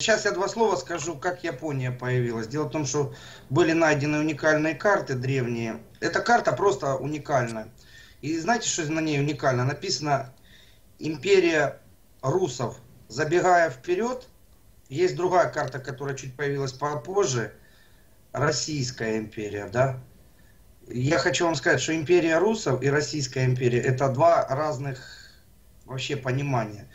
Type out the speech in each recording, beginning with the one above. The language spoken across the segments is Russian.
Сейчас я два слова скажу, как Япония появилась. Дело в том, что были найдены уникальные карты древние. Эта карта просто уникальная. И знаете, что на ней уникально? Написано «Империя русов». Забегая вперед, есть другая карта, которая чуть появилась попозже. Российская империя, да? Я хочу вам сказать, что империя русов и Российская империя это два разных вообще понимания.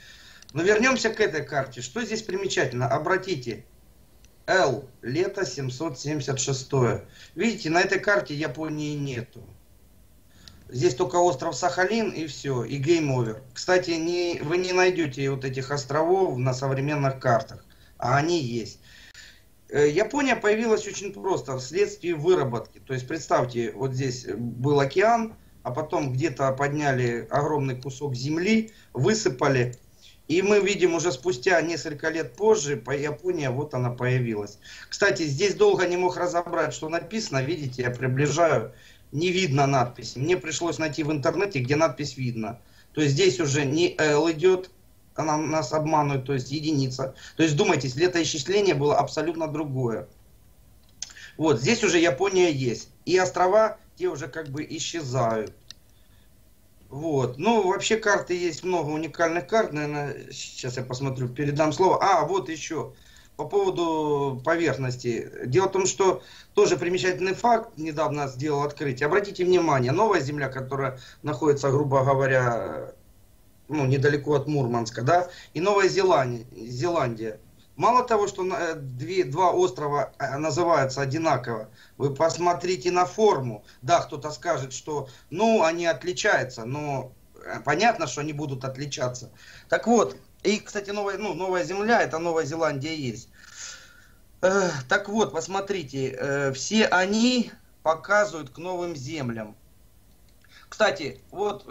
Но вернемся к этой карте. Что здесь примечательно? Обратите. Л. Лето 776. Видите, на этой карте Японии нету. Здесь только остров Сахалин и все, и game over. Кстати, не, вы не найдете вот этих островов на современных картах, а они есть. Э, Япония появилась очень просто, вследствие выработки. То есть представьте, вот здесь был океан, а потом где-то подняли огромный кусок земли, высыпали, и мы видим уже спустя несколько лет позже, по Япония, вот она появилась. Кстати, здесь долго не мог разобрать, что написано. Видите, я приближаю. Не видно надписи. Мне пришлось найти в интернете, где надпись видно. То есть здесь уже не L идет, она нас обманывает, то есть единица. То есть думайте, летоисчисление было абсолютно другое. Вот, здесь уже Япония есть. И острова, те уже как бы исчезают. Вот. Ну, вообще карты есть много уникальных карт. Наверное, сейчас я посмотрю, передам слово. А, вот еще по поводу поверхности. Дело в том, что тоже примечательный факт, недавно сделал открытие. Обратите внимание, новая земля, которая находится, грубо говоря, ну, недалеко от Мурманска, да, и Новая Зеландия, Зеландия Мало того, что э, две, два острова э, называются одинаково, вы посмотрите на форму. Да, кто-то скажет, что, ну, они отличаются, но э, понятно, что они будут отличаться. Так вот, и, кстати, новая, ну, новая земля, это Новая Зеландия есть. Так вот, посмотрите, все они показывают к новым землям. Кстати, вот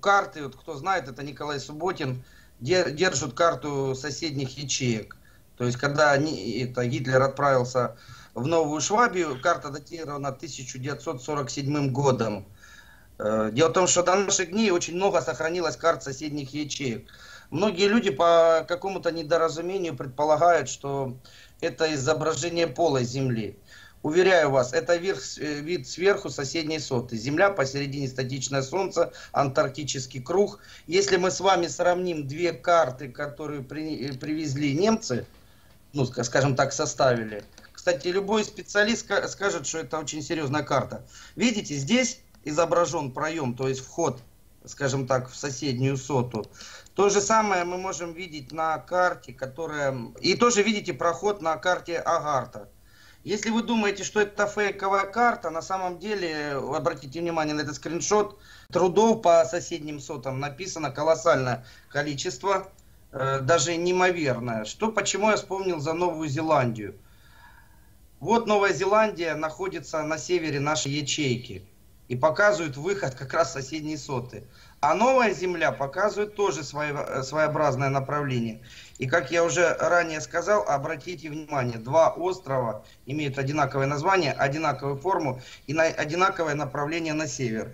карты, вот кто знает, это Николай Субботин, держат карту соседних ячеек. То есть, когда они, это, Гитлер отправился в Новую Швабию, карта датирована 1947 годом. Э, дело в том, что до наших дней очень много сохранилось карт соседних ячеек. Многие люди по какому-то недоразумению предполагают, что это изображение полой Земли. Уверяю вас, это э, вид сверху соседней соты. Земля, посередине статичное Солнце, антарктический круг. Если мы с вами сравним две карты, которые при, э, привезли немцы, ну, скажем так, составили. Кстати, любой специалист скажет, что это очень серьезная карта. Видите, здесь изображен проем, то есть вход, скажем так, в соседнюю соту. То же самое мы можем видеть на карте, которая... И тоже видите проход на карте Агарта. Если вы думаете, что это фейковая карта, на самом деле, обратите внимание на этот скриншот, трудов по соседним сотам написано колоссальное количество, э, даже неимоверное. Что, почему я вспомнил за Новую Зеландию? Вот Новая Зеландия находится на севере нашей ячейки и показывает выход как раз соседней соты. А новая Земля показывает тоже свое, своеобразное направление. И как я уже ранее сказал, обратите внимание, два острова имеют одинаковое название, одинаковую форму и на, одинаковое направление на север.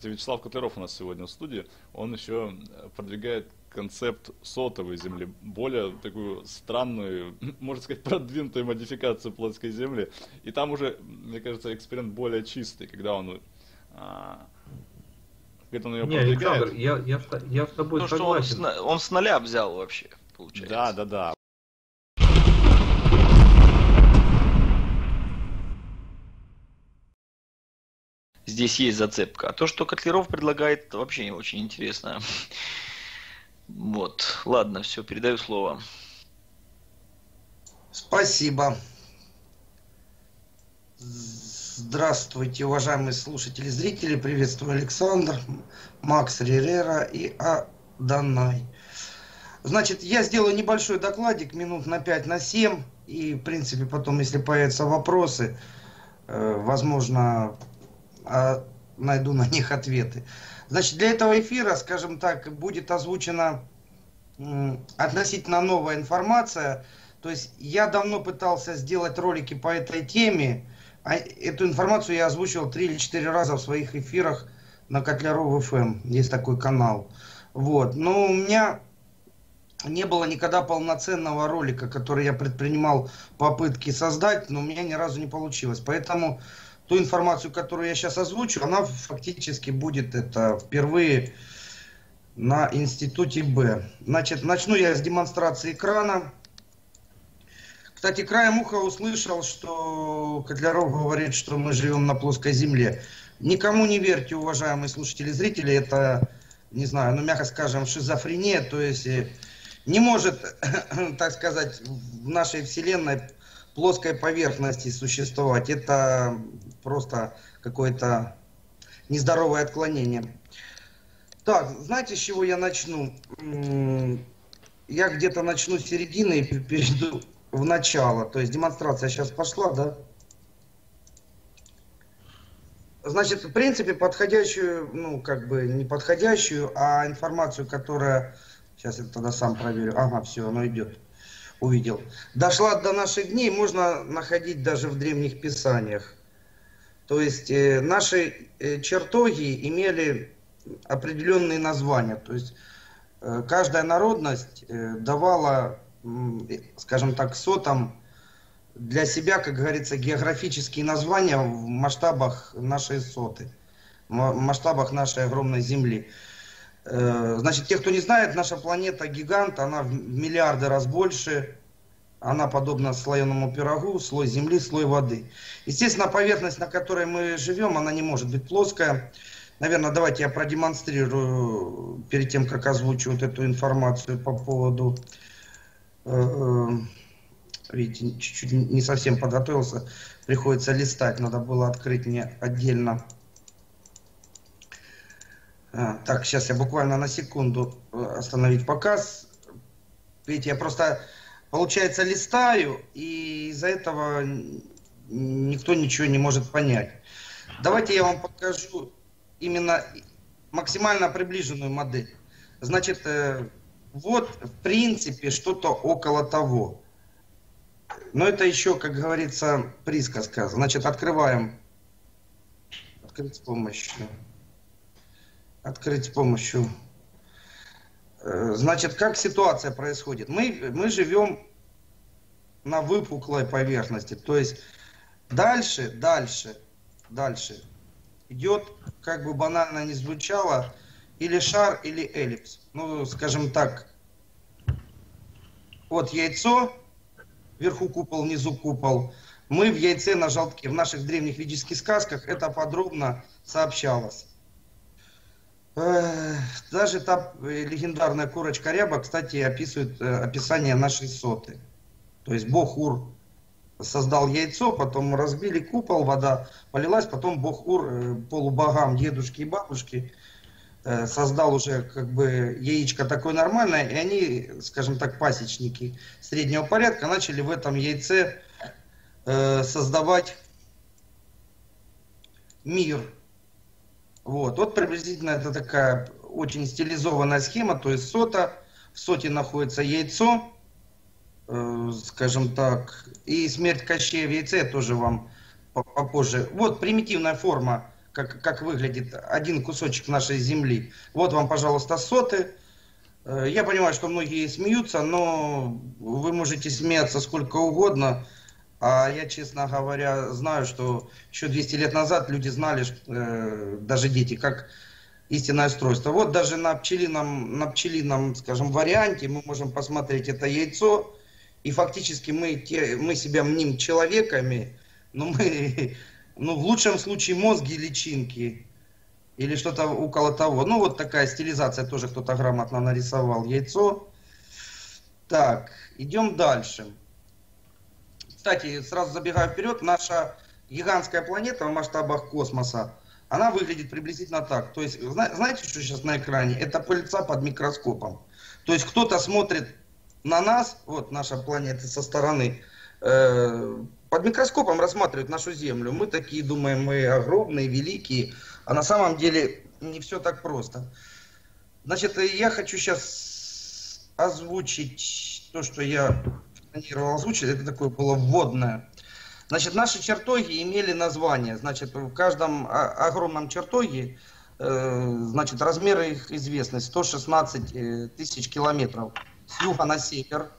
Кстати, Вячеслав Котляров у нас сегодня в студии. Он еще продвигает концепт сотовой Земли, более такую странную, можно сказать, продвинутую модификацию плоской Земли. И там уже, мне кажется, эксперимент более чистый, когда он а, когда он ее Не, Александр, я, я, я с тобой ну, согласен. Что он, с, он с нуля взял вообще, получается. Да, да, да. Здесь есть зацепка. А то, что Котлеров предлагает, вообще очень интересно. Вот, ладно, все, передаю слово. Спасибо. Здравствуйте, уважаемые слушатели, зрители. Приветствую Александр, Макс Ререра и Аданай. Значит, я сделаю небольшой докладик, минут на 5, на 7. И, в принципе, потом, если появятся вопросы, э, возможно, а, найду на них ответы. Значит, для этого эфира, скажем так, будет озвучена относительно новая информация. То есть я давно пытался сделать ролики по этой теме, А эту информацию я озвучивал три или четыре раза в своих эфирах на Котляров ФМ. Есть такой канал. Вот. Но у меня не было никогда полноценного ролика, который я предпринимал попытки создать, но у меня ни разу не получилось. Поэтому ту информацию, которую я сейчас озвучу, она фактически будет это впервые на институте Б. Значит, начну я с демонстрации экрана. Кстати, краем уха услышал, что Котляров говорит, что мы живем на плоской земле. Никому не верьте, уважаемые слушатели и зрители, это, не знаю, ну, мягко скажем, шизофрения, то есть э, не может, так сказать, в нашей вселенной плоской поверхности существовать. Это просто какое-то нездоровое отклонение. Так, знаете, с чего я начну? Я где-то начну с середины и перейду в начало. То есть демонстрация сейчас пошла, да? Значит, в принципе, подходящую, ну, как бы не подходящую, а информацию, которая... Сейчас я тогда сам проверю. Ага, все, оно идет. Увидел. Дошла до наших дней, можно находить даже в древних писаниях. То есть э, наши э, чертоги имели определенные названия. То есть э, каждая народность давала скажем так, сотам для себя, как говорится, географические названия в масштабах нашей соты, в масштабах нашей огромной Земли. Значит, те, кто не знает, наша планета гигант, она в миллиарды раз больше, она подобна слоеному пирогу, слой земли, слой воды. Естественно, поверхность, на которой мы живем, она не может быть плоская. Наверное, давайте я продемонстрирую перед тем, как озвучу вот эту информацию по поводу Э, э, видите, чуть-чуть не совсем подготовился, приходится листать, надо было открыть мне отдельно. А, так, сейчас я буквально на секунду э, остановить показ. Видите, я просто, получается, листаю, и из-за этого никто ничего не может понять. Давайте я вам покажу именно максимально приближенную модель. Значит, вот, в принципе, что-то около того. Но это еще, как говорится, присказка. Значит, открываем. Открыть с помощью. Открыть с помощью. Э, значит, как ситуация происходит? Мы, мы живем на выпуклой поверхности. То есть дальше, дальше, дальше идет, как бы банально не звучало, или шар, или эллипс. Ну, скажем так, вот яйцо, вверху купол, внизу купол. Мы в яйце на желтке. В наших древних ведических сказках это подробно сообщалось. Даже та легендарная курочка ряба, кстати, описывает э, описание нашей соты. То есть бог Ур создал яйцо, потом разбили купол, вода полилась, потом бог Ур э, полубогам, дедушки и бабушки Э, создал уже как бы яичко такое нормальное, и они, скажем так, пасечники среднего порядка начали в этом яйце э, создавать мир. Вот. вот приблизительно это такая очень стилизованная схема, то есть сота, в соте находится яйцо, э, скажем так, и смерть Кощея в яйце тоже вам попозже. Вот примитивная форма как, как выглядит один кусочек нашей земли. Вот вам, пожалуйста, соты. Э, я понимаю, что многие смеются, но вы можете смеяться сколько угодно. А я, честно говоря, знаю, что еще 200 лет назад люди знали, э, даже дети, как истинное устройство. Вот даже на пчелином, на пчелином, скажем, варианте мы можем посмотреть это яйцо, и фактически мы, те, мы себя мним человеками, но мы ну, в лучшем случае мозги личинки или что-то около того. Ну, вот такая стилизация тоже кто-то грамотно нарисовал. Яйцо. Так, идем дальше. Кстати, сразу забегая вперед, наша гигантская планета в масштабах космоса, она выглядит приблизительно так. То есть, знаете, что сейчас на экране? Это пыльца под микроскопом. То есть кто-то смотрит на нас, вот наша планета со стороны, э, под микроскопом рассматривают нашу Землю. Мы такие думаем, мы огромные, великие, а на самом деле не все так просто. Значит, я хочу сейчас озвучить то, что я планировал озвучить. Это такое было вводное. Значит, наши чертоги имели название. Значит, в каждом огромном чертоге, э, значит, размеры их известны. 116 э, тысяч километров с юга на север.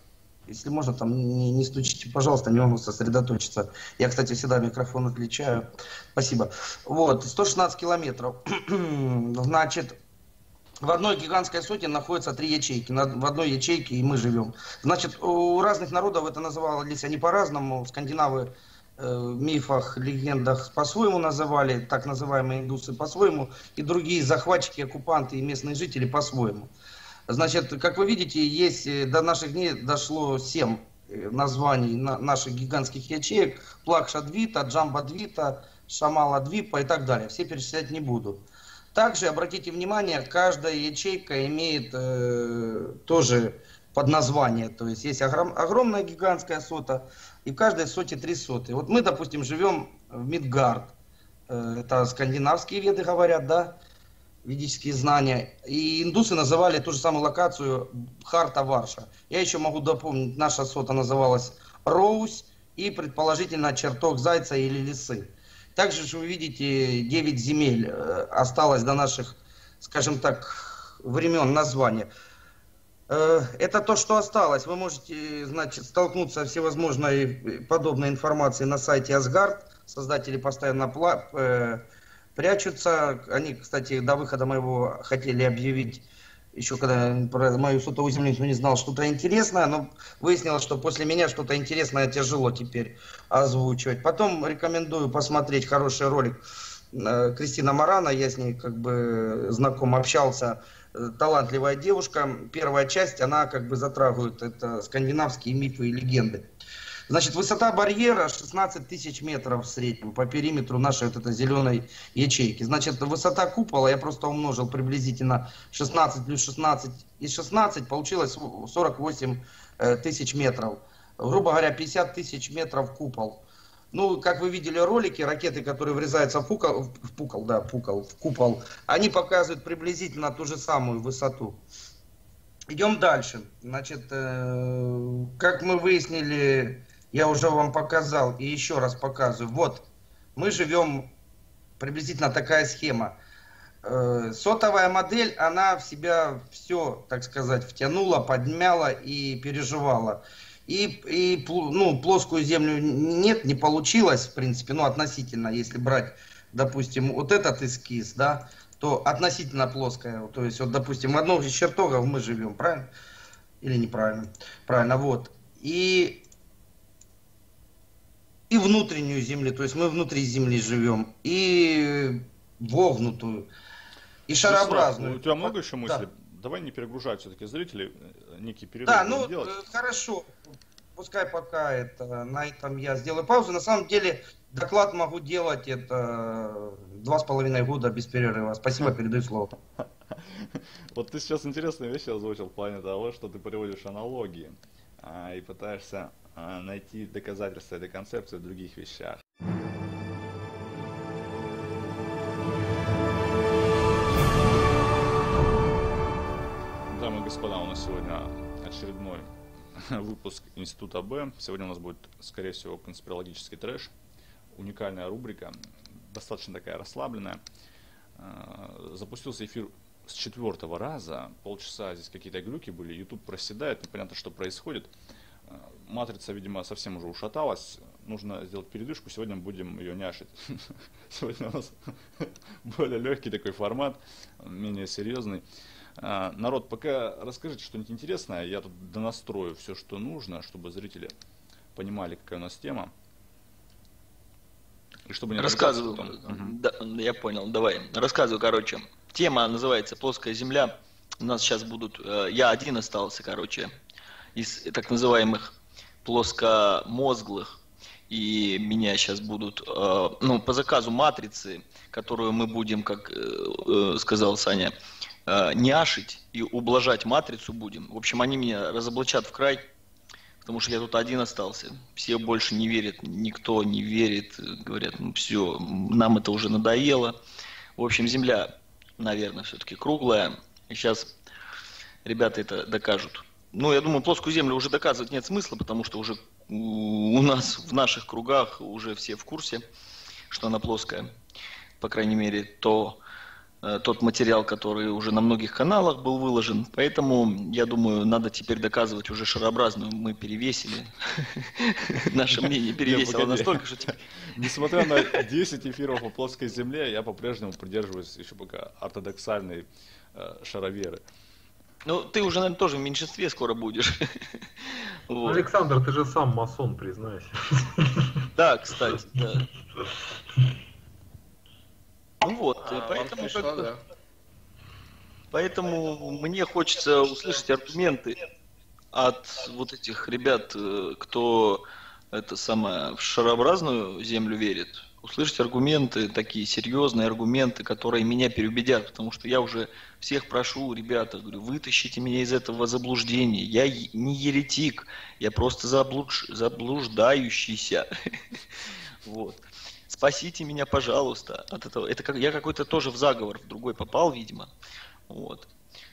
Если можно, там не, не стучите, пожалуйста, не могу сосредоточиться. Я, кстати, всегда микрофон отключаю. Спасибо. Вот, 116 километров. Значит, в одной гигантской соте находятся три ячейки. В одной ячейке и мы живем. Значит, у разных народов это называлось они по-разному. Скандинавы э, в мифах, легендах по-своему называли, так называемые индусы по-своему, и другие захватчики, оккупанты и местные жители по-своему. Значит, как вы видите, есть э, до наших дней дошло семь э, названий наших гигантских ячеек. Плакша Двита, Джамба Двита, Шамала Двипа и так далее. Все перечислять не буду. Также обратите внимание, каждая ячейка имеет э, тоже подназвание. То есть есть огром, огромная гигантская сота, и в каждой соте три соты. Вот мы, допустим, живем в Мидгард. Э, это скандинавские веды говорят, да, ведические знания. И индусы называли ту же самую локацию Харта Варша. Я еще могу дополнить, наша сота называлась Роусь и предположительно чертог зайца или лисы. Также же вы видите, 9 земель э, осталось до наших, скажем так, времен названия. Э, это то, что осталось. Вы можете, значит, столкнуться со всевозможной подобной информацией на сайте Асгард. Создатели постоянно э, прячутся. Они, кстати, до выхода моего хотели объявить еще когда про мою сотовую землю не знал что-то интересное, но выяснилось, что после меня что-то интересное тяжело теперь озвучивать. Потом рекомендую посмотреть хороший ролик э, Кристина Марана, я с ней как бы знаком общался, э, талантливая девушка. Первая часть, она как бы затрагивает это скандинавские мифы и легенды. Значит, высота барьера 16 тысяч метров в среднем по периметру нашей вот этой зеленой ячейки. Значит, высота купола я просто умножил приблизительно 16 плюс 16 и 16, получилось 48 э, тысяч метров. Грубо говоря, 50 тысяч метров купол. Ну, как вы видели ролики, ракеты, которые врезаются в пукол, в пукол, да, пукол, в купол, они показывают приблизительно ту же самую высоту. Идем дальше. Значит, э, как мы выяснили, я уже вам показал и еще раз показываю. Вот, мы живем, приблизительно такая схема. Э, сотовая модель, она в себя все, так сказать, втянула, подмяла и переживала. И, и ну, плоскую землю нет, не получилось, в принципе, ну, относительно, если брать, допустим, вот этот эскиз, да, то относительно плоская. То есть, вот, допустим, в одном из чертогов мы живем, правильно? Или неправильно? Правильно, вот. И и внутреннюю землю, то есть мы внутри земли живем, и вогнутую, и шарообразную. Ну, у тебя много еще мыслей? Да. Давай не перегружать все-таки зрителей, э, некий перерыв Да, ну, делать. Э, хорошо. Пускай пока это, на этом я сделаю паузу. На самом деле, доклад могу делать это два с половиной года без перерыва. Спасибо, передаю слово. Вот ты сейчас интересные вещи озвучил в плане того, что ты приводишь аналогии а, и пытаешься найти доказательства этой концепции в других вещах. Дамы и господа, у нас сегодня очередной выпуск Института Б. Сегодня у нас будет, скорее всего, конспирологический трэш. Уникальная рубрика, достаточно такая расслабленная. А, запустился эфир с четвертого раза. Полчаса здесь какие-то глюки были. YouTube проседает, непонятно, что происходит матрица, видимо, совсем уже ушаталась. Нужно сделать передышку. Сегодня будем ее няшить. Сегодня у нас более легкий такой формат, менее серьезный. А, народ, пока расскажите что-нибудь интересное. Я тут донастрою все, что нужно, чтобы зрители понимали, какая у нас тема. И чтобы не Рассказываю. Да, я понял. Давай. Рассказываю, короче. Тема называется «Плоская земля». У нас сейчас будут... Э, я один остался, короче, из так называемых плоскомозглых, и меня сейчас будут, э, ну, по заказу матрицы, которую мы будем, как э, э, сказал Саня, няшить и ублажать матрицу будем. В общем, они меня разоблачат в край, потому что я тут один остался. Все больше не верят, никто не верит, говорят, ну все, нам это уже надоело. В общем, Земля, наверное, все-таки круглая. И сейчас ребята это докажут. Ну, я думаю, плоскую землю уже доказывать нет смысла, потому что уже у нас в наших кругах уже все в курсе, что она плоская. По крайней мере, то Э, тот материал, который уже на многих каналах был выложен. Поэтому, я думаю, надо теперь доказывать уже шарообразную. Мы перевесили. Наше мнение перевесило настолько, что теперь... Несмотря на 10 эфиров о плоской земле, я по-прежнему придерживаюсь еще пока ортодоксальной э, шароверы. Ну, ты уже, наверное, тоже в меньшинстве скоро будешь. Вот. Александр, ты же сам масон, признайся. Да, кстати, да. Ну вот, а, поэтому пришла, как да. Поэтому мне хочется услышать аргументы от вот этих ребят, э, кто это самое в шарообразную землю верит, услышать аргументы, такие серьезные аргументы, которые меня переубедят, потому что я уже всех прошу, ребята, говорю, вытащите меня из этого заблуждения. Я не еретик, я просто заблуж... заблуждающийся. Вот спасите меня, пожалуйста, от этого. Это как я какой-то тоже в заговор в другой попал, видимо. Вот.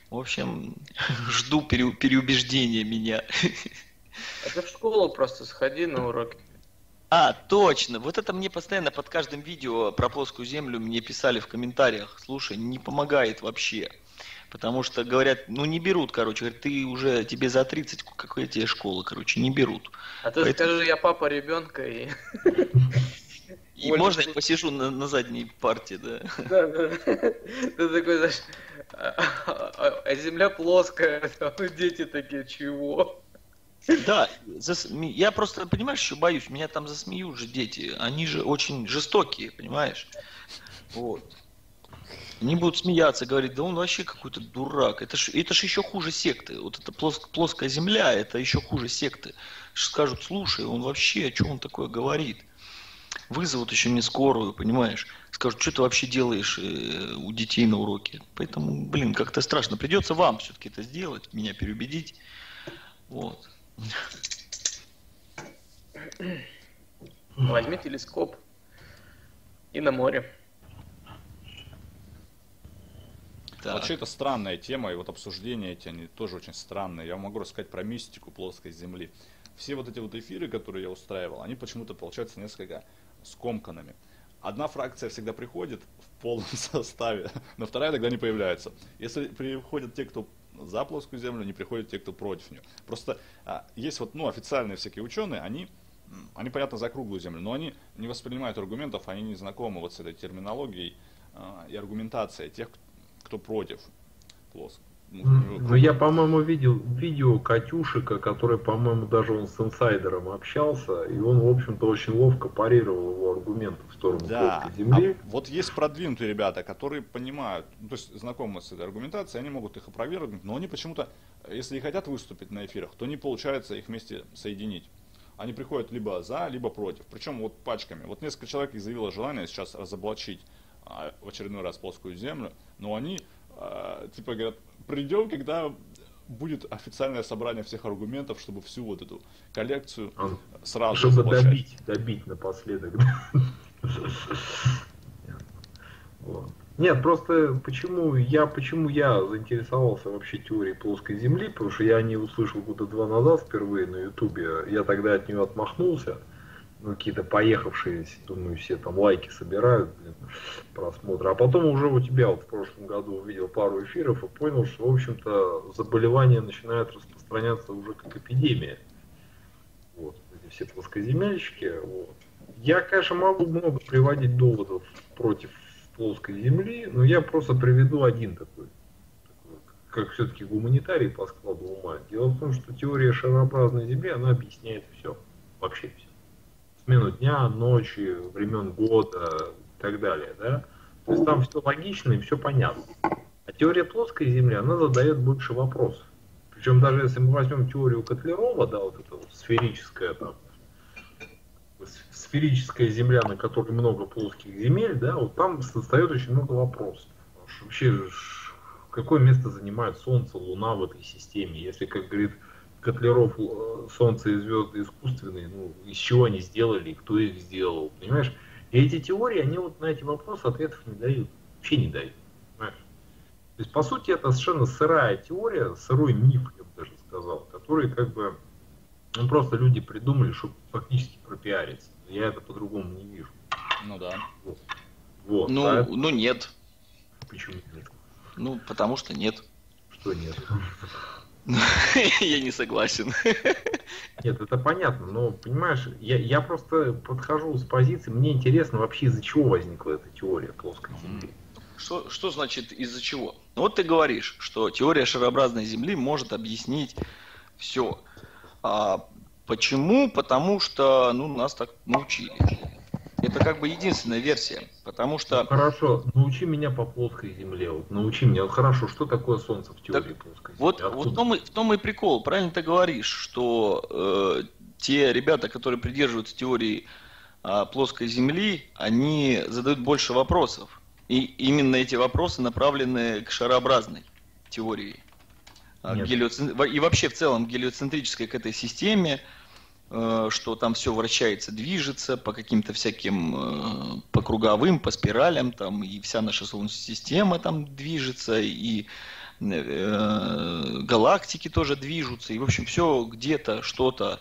В общем, жду пере, переубеждения меня. Это в школу просто сходи на уроки. А, точно. Вот это мне постоянно под каждым видео про плоскую землю мне писали в комментариях. Слушай, не помогает вообще. Потому что говорят, ну не берут, короче, говорят, ты уже, тебе за 30, какая тебе школа, короче, не берут. А ты Поэтому... скажи, я папа ребенка и... И можно я посижу на, на задней партии, да? Да, да. Ты такой, знаешь, а, а, а земля плоская, а дети такие, чего? Да, зас... я просто, понимаешь, еще боюсь, меня там засмеют же дети, они же очень жестокие, понимаешь? Вот. Они будут смеяться, говорить, да он вообще какой-то дурак. Это ж, это ж еще хуже секты. Вот эта плоск, плоская земля, это еще хуже секты. Скажут, слушай, он вообще, о чем он такое говорит? вызовут еще не скорую, понимаешь? Скажут, что ты вообще делаешь э, у детей на уроке. Поэтому, блин, как-то страшно. Придется вам все-таки это сделать, меня переубедить. Вот. Возьми телескоп и на море. Так. Вообще это странная тема, и вот обсуждения эти, они тоже очень странные. Я могу рассказать про мистику плоской Земли. Все вот эти вот эфиры, которые я устраивал, они почему-то получаются несколько скомканными. Одна фракция всегда приходит в полном составе, но вторая тогда не появляется. Если приходят те, кто за плоскую землю, не приходят те, кто против нее. Просто а, есть вот, ну, официальные всякие ученые, они, они, понятно, за круглую землю, но они не воспринимают аргументов, они не знакомы вот с этой терминологией а, и аргументацией тех, кто против плоской. Ну, я, по-моему, видел видео Катюшика, который, по-моему, даже он с инсайдером общался, и он, в общем-то, очень ловко парировал его аргументы в сторону да. Земли. А вот есть продвинутые ребята, которые понимают, ну, то есть знакомы с этой аргументацией, они могут их опровергнуть, но они почему-то, если и хотят выступить на эфирах, то не получается их вместе соединить. Они приходят либо за, либо против. Причем вот пачками. Вот несколько человек их заявило желание сейчас разоблачить а, в очередной раз плоскую землю, но они а, типа говорят, придем, когда будет официальное собрание всех аргументов, чтобы всю вот эту коллекцию а, сразу Чтобы сплощать. добить, добить напоследок. Нет, просто почему я, почему я заинтересовался вообще теорией плоской Земли, потому что я о ней услышал года два назад впервые на Ютубе, я тогда от нее отмахнулся, ну, какие-то поехавшие, думаю, все там лайки собирают, блин, просмотры. А потом уже у тебя вот в прошлом году увидел пару эфиров и понял, что, в общем-то, заболевание начинает распространяться уже как эпидемия. Вот, эти все плоскоземельщики. Вот. Я, конечно, могу много приводить доводов против плоской земли, но я просто приведу один такой, такой как все-таки гуманитарий по складу ума. Дело в том, что теория шарообразной земли, она объясняет все, вообще все смену дня, ночи, времен года и так далее. Да? То есть там все логично и все понятно. А теория плоской Земли, она задает больше вопросов. Причем даже если мы возьмем теорию Котлерова, да, вот эта вот сферическая там, сферическая Земля, на которой много плоских земель, да, вот там создает очень много вопросов. Вообще, какое место занимает Солнце, Луна в этой системе? Если, как говорит Котлеров э, Солнце и звезды искусственные, ну, из чего они сделали, кто их сделал, понимаешь? И эти теории, они вот на эти вопросы ответов не дают, вообще не дают, понимаешь? То есть, по сути, это совершенно сырая теория, сырой миф, я бы даже сказал, который как бы Ну просто люди придумали, чтобы фактически пропиариться. Я это по-другому не вижу. Ну да. Вот. вот. Ну, а ну нет. Почему нет? Ну, потому что нет. Что нет? Я не согласен. Нет, это понятно, но понимаешь, я, я просто подхожу с позиции, мне интересно вообще из-за чего возникла эта теория плоской Земли. Что, что значит из-за чего? Ну вот ты говоришь, что теория шарообразной Земли может объяснить все. А почему? Потому что ну, нас так научили. Это как бы единственная версия, потому что... Ну, хорошо, научи меня по плоской земле, вот научи меня, вот хорошо, что такое Солнце в теории Так, плоской земли? Вот, Откуда? вот в, том и, в том и прикол, правильно ты говоришь, что э, те ребята, которые придерживаются теории а, плоской Земли, они задают больше вопросов. И именно эти вопросы направлены к шарообразной теории. А, Нет. гелиоцен- во- И вообще в целом гелиоцентрической к этой системе, э, что там все вращается, движется по каким-то всяким, э, по круговым, по спиралям, там, и вся наша Солнечная система там движется, и э, галактики тоже движутся, и, в общем, все где-то что-то,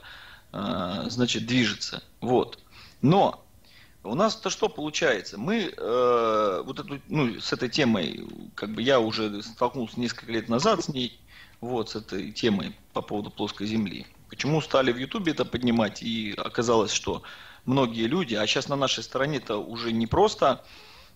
э, значит, движется. Вот. Но у нас-то что получается? Мы э, вот эту, ну, с этой темой, как бы я уже столкнулся несколько лет назад с ней, вот, с этой темой по поводу плоской Земли. Почему стали в Ютубе это поднимать, и оказалось, что многие люди, а сейчас на нашей стороне это уже не просто,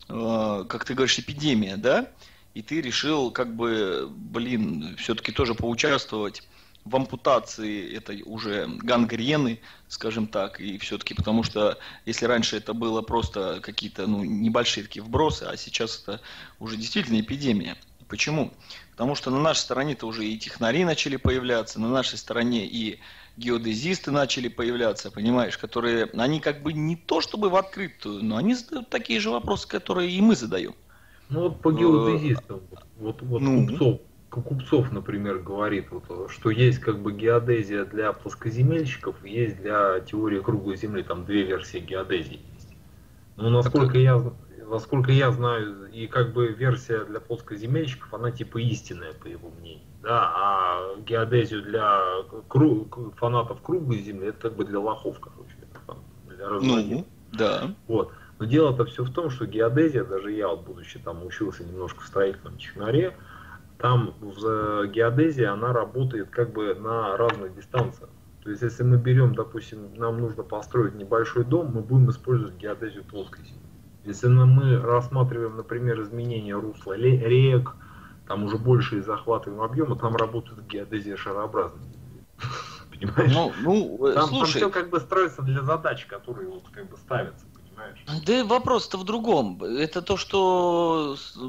э, как ты говоришь, эпидемия, да, и ты решил, как бы, блин, все-таки тоже поучаствовать в ампутации этой уже гангрены, скажем так, и все-таки потому что если раньше это было просто какие-то ну, небольшие такие вбросы, а сейчас это уже действительно эпидемия. Почему? Потому что на нашей стороне-то уже и технари начали появляться, на нашей стороне и геодезисты начали появляться, понимаешь, которые, они как бы не то чтобы в открытую, но они задают такие же вопросы, которые и мы задаем. Ну вот по геодезистам, вот, вот, вот Ну. Купцов, Купцов, например, говорит, вот, что есть как бы геодезия для плоскоземельщиков, есть для теории круглой земли, там две версии геодезии есть. Ну, насколько я, насколько я знаю, и как бы версия для плоскоземельщиков, она типа истинная, по его мнению. Да, а геодезию для кру- фанатов круглой земли, это как бы для лохов, короче, там, для разводил. Ну, да. Вот. Но дело-то все в том, что геодезия, даже я, вот, будучи там учился немножко в строительном технаре, там в э, геодезии она работает как бы на разных дистанциях. То есть, если мы берем, допустим, нам нужно построить небольшой дом, мы будем использовать геодезию плоской земли. Если мы рассматриваем, например, изменение русла рек, там уже большие захватываем объемы, там работает геодезия шарообразной. Понимаешь? Ну, ну, э, там, слушай, все как бы строится для задач, которые вот как бы ставятся, понимаешь? Да вопрос-то в другом. Это то, что э,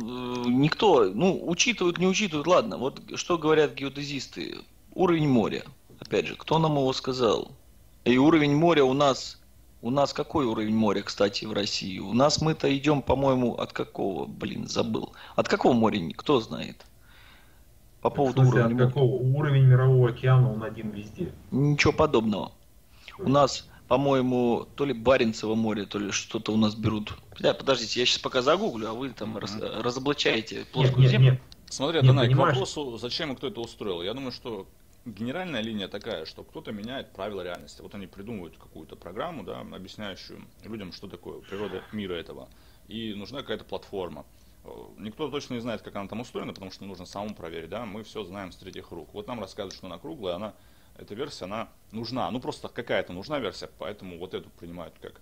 никто, ну, учитывают, не учитывают, ладно. Вот что говорят геодезисты. Уровень моря. Опять же, кто нам его сказал? И уровень моря у нас... У нас какой уровень моря, кстати, в России? У нас мы-то идем, по-моему, от какого, блин, забыл. От какого моря, кто знает? По В поводу смысле, уровня от моря. какого? Уровень мирового океана, он один везде. Ничего подобного. У нас, по-моему, то ли Баренцево море, то ли что-то у нас берут. Бля, подождите, я сейчас пока загуглю, а вы там раз- разоблачаете Нет, плоскую нет, землю. нет. Смотри, Не, Данай, к вопросу, зачем и кто это устроил. Я думаю, что генеральная линия такая, что кто-то меняет правила реальности. Вот они придумывают какую-то программу, да, объясняющую людям, что такое природа мира этого. И нужна какая-то платформа. Э, Никто точно не знает, как она там устроена, потому что нужно самому проверить, да, мы все знаем с третьих рук. Вот нам рассказывают, что она круглая, она, эта версия, она нужна, ну просто какая-то нужна версия, поэтому вот эту принимают как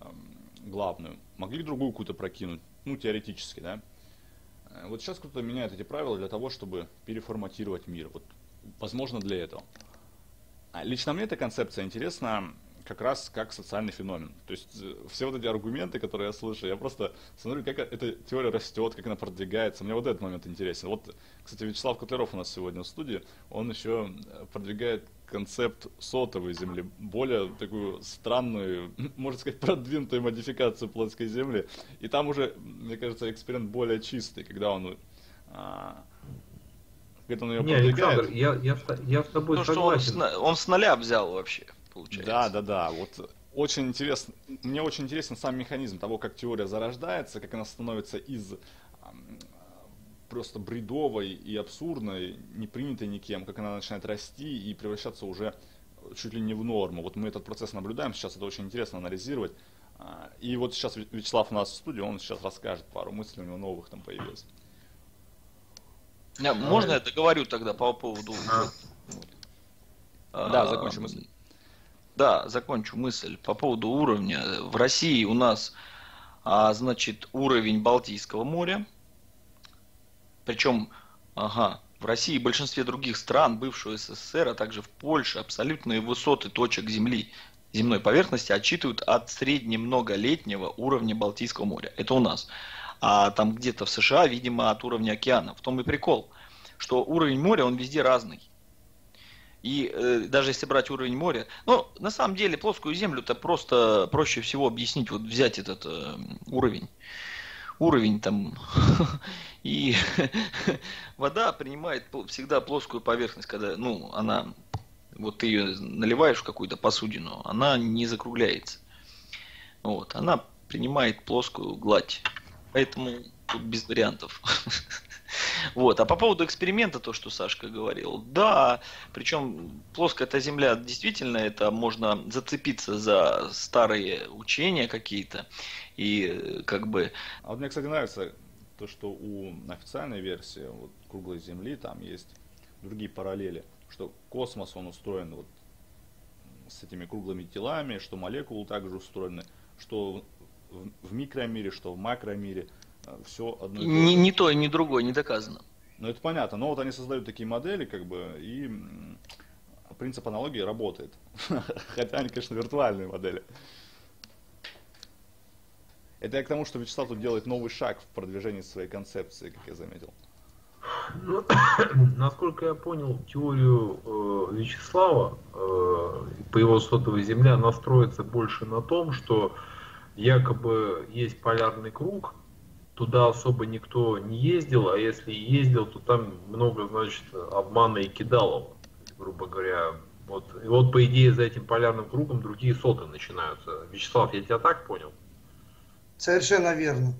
эм, главную. Могли другую какую-то прокинуть, ну теоретически, да. Э, Вот сейчас кто-то меняет эти правила для того, чтобы переформатировать мир. Вот, возможно, для этого. А лично мне эта концепция интересна как раз как социальный феномен. То есть э, все вот эти аргументы, которые я слышу, я просто смотрю, как эта теория растет, как она продвигается. Мне вот этот момент интересен. Вот, кстати, Вячеслав Котляров у нас сегодня в студии, он еще э, продвигает концепт сотовой Земли, более такую странную, можно сказать, продвинутую модификацию плоской Земли. И там уже, мне кажется, эксперимент более чистый, когда он, а, когда он ее Не, продвигает. Александр, я, я, с- я с тобой Ну, что он с, согласен. он с нуля взял вообще, получается. Да, да, да. Вот очень интересно. Мне очень интересен сам механизм того, как теория зарождается, как она становится из просто бредовой и абсурдной, не принятой никем, как она начинает расти и превращаться уже чуть ли не в норму. Вот мы этот процесс наблюдаем, сейчас это очень интересно анализировать. А, и вот сейчас Вячеслав у нас в студии, он сейчас расскажет пару мыслей, у него новых там появилось. Можно я договорю тогда по поводу... Да, закончу мысль. Да, закончу мысль по поводу уровня. В России у нас, а, значит, уровень Балтийского моря. Причем, ага, в России и большинстве других стран бывшего СССР, а также в Польше абсолютные высоты точек Земли, земной поверхности отчитывают от среднемноголетнего уровня Балтийского моря. Это у нас. А там где-то в США, видимо, от уровня океана. В том и прикол, что уровень моря, он везде разный. И э, даже если брать уровень моря, ну, на самом деле, плоскую землю-то просто проще всего объяснить, вот взять этот э, уровень. Уровень там, и вода принимает всегда плоскую поверхность, когда, ну, она, вот ты ее наливаешь в какую-то посудину, она не закругляется. Вот, она принимает плоскую гладь. Поэтому тут без вариантов. Вот. А по поводу эксперимента, то, что Сашка говорил, да, причем плоская эта земля, действительно, это можно зацепиться за старые учения какие-то, и как бы... А вот мне, кстати, нравится то, что у официальной версии вот, круглой Земли там есть другие параллели, что космос, он устроен вот с этими круглыми телами, что молекулы также устроены, что в, микромире, что в макромире – все одно и то Ни, ни то, ни другое не доказано. Ну, это понятно. Но вот они создают такие модели, как бы, и принцип аналогии работает. Хотя они, конечно, виртуальные модели. Это я к тому, что Вячеслав тут делает новый шаг в продвижении своей концепции, как я заметил. Ну, насколько я понял теорию э, Вячеслава, э, по его сотовой земле, она строится больше на том, что якобы есть полярный круг, туда особо никто не ездил, а если ездил, то там много, значит, обмана и кидалов, грубо говоря. Вот, и вот, по идее, за этим полярным кругом другие соты начинаются. Вячеслав, я тебя так понял? Совершенно верно.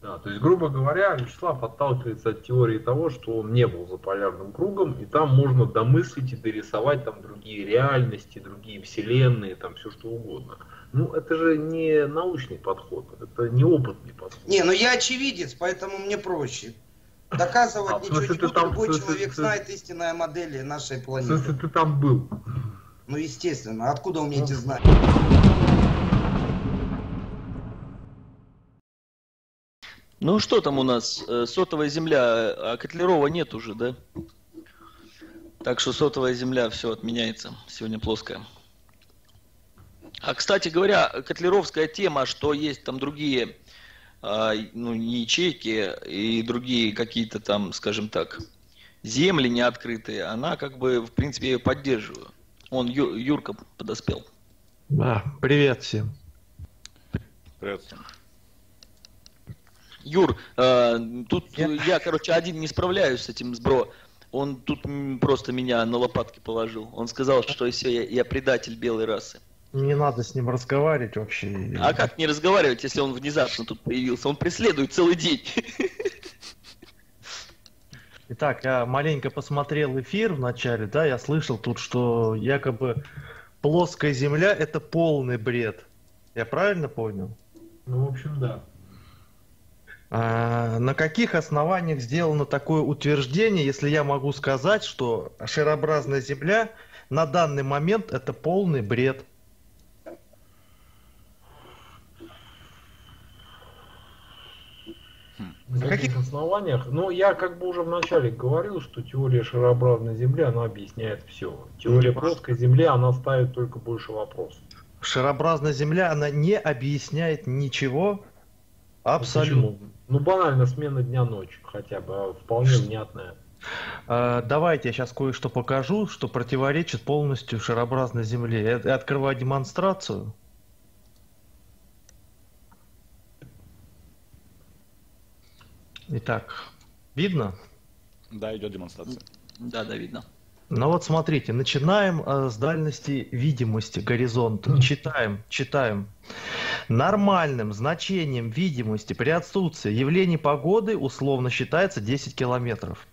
Да, то есть, грубо говоря, Вячеслав отталкивается от теории того, что он не был за полярным кругом, и там можно домыслить и дорисовать там другие реальности, другие вселенные, там все что угодно. Ну, это же не научный подход, это не опытный подход. Не, ну я очевидец, поэтому мне проще. Доказывать а, ничего не буду, там, любой смысле, человек ты, знает истинная модель нашей планеты. В смысле, ты там был? Ну, естественно, откуда у меня эти знания? Ну что там у нас? Э, сотовая земля, а Котлерова нет уже, да? Так что сотовая земля, все отменяется. Сегодня плоская. А, кстати говоря, котлеровская тема, что есть там другие а, ну, ячейки и другие какие-то там, скажем так, земли не открытые, она как бы, в принципе, я ее поддерживаю. Он, Ю, Юрка подоспел. Да, привет всем. Привет всем. Юр, э, тут я... я, короче, один не справляюсь с этим сбро. Он тут просто меня на лопатки положил. Он сказал, что все, я, я предатель белой расы. Не надо с ним разговаривать вообще. А как не разговаривать, если он внезапно тут появился? Он преследует целый день. Итак, я маленько посмотрел эфир в начале, да, я слышал тут, что якобы плоская земля это полный бред. Я правильно понял? Ну, в общем, да. А, на каких основаниях сделано такое утверждение, если я могу сказать, что шарообразная Земля на данный момент это полный бред? На каких основаниях? Ну, я как бы уже вначале говорил, что теория шарообразной Земли, она объясняет все. Теория плоской Земли, она ставит только больше вопросов. Шарообразная Земля, она не объясняет ничего абсолютно. Ну, ну банально смена дня-ночи хотя бы, а вполне внятная. А, давайте я сейчас кое-что покажу, что противоречит полностью шарообразной Земле. Я открываю демонстрацию. Итак, видно? Да, идет демонстрация. Да, да, видно. Ну вот смотрите, начинаем э, с дальности видимости горизонта. Читаем, читаем. Нормальным значением видимости при отсутствии явлений погоды условно считается 10 километров.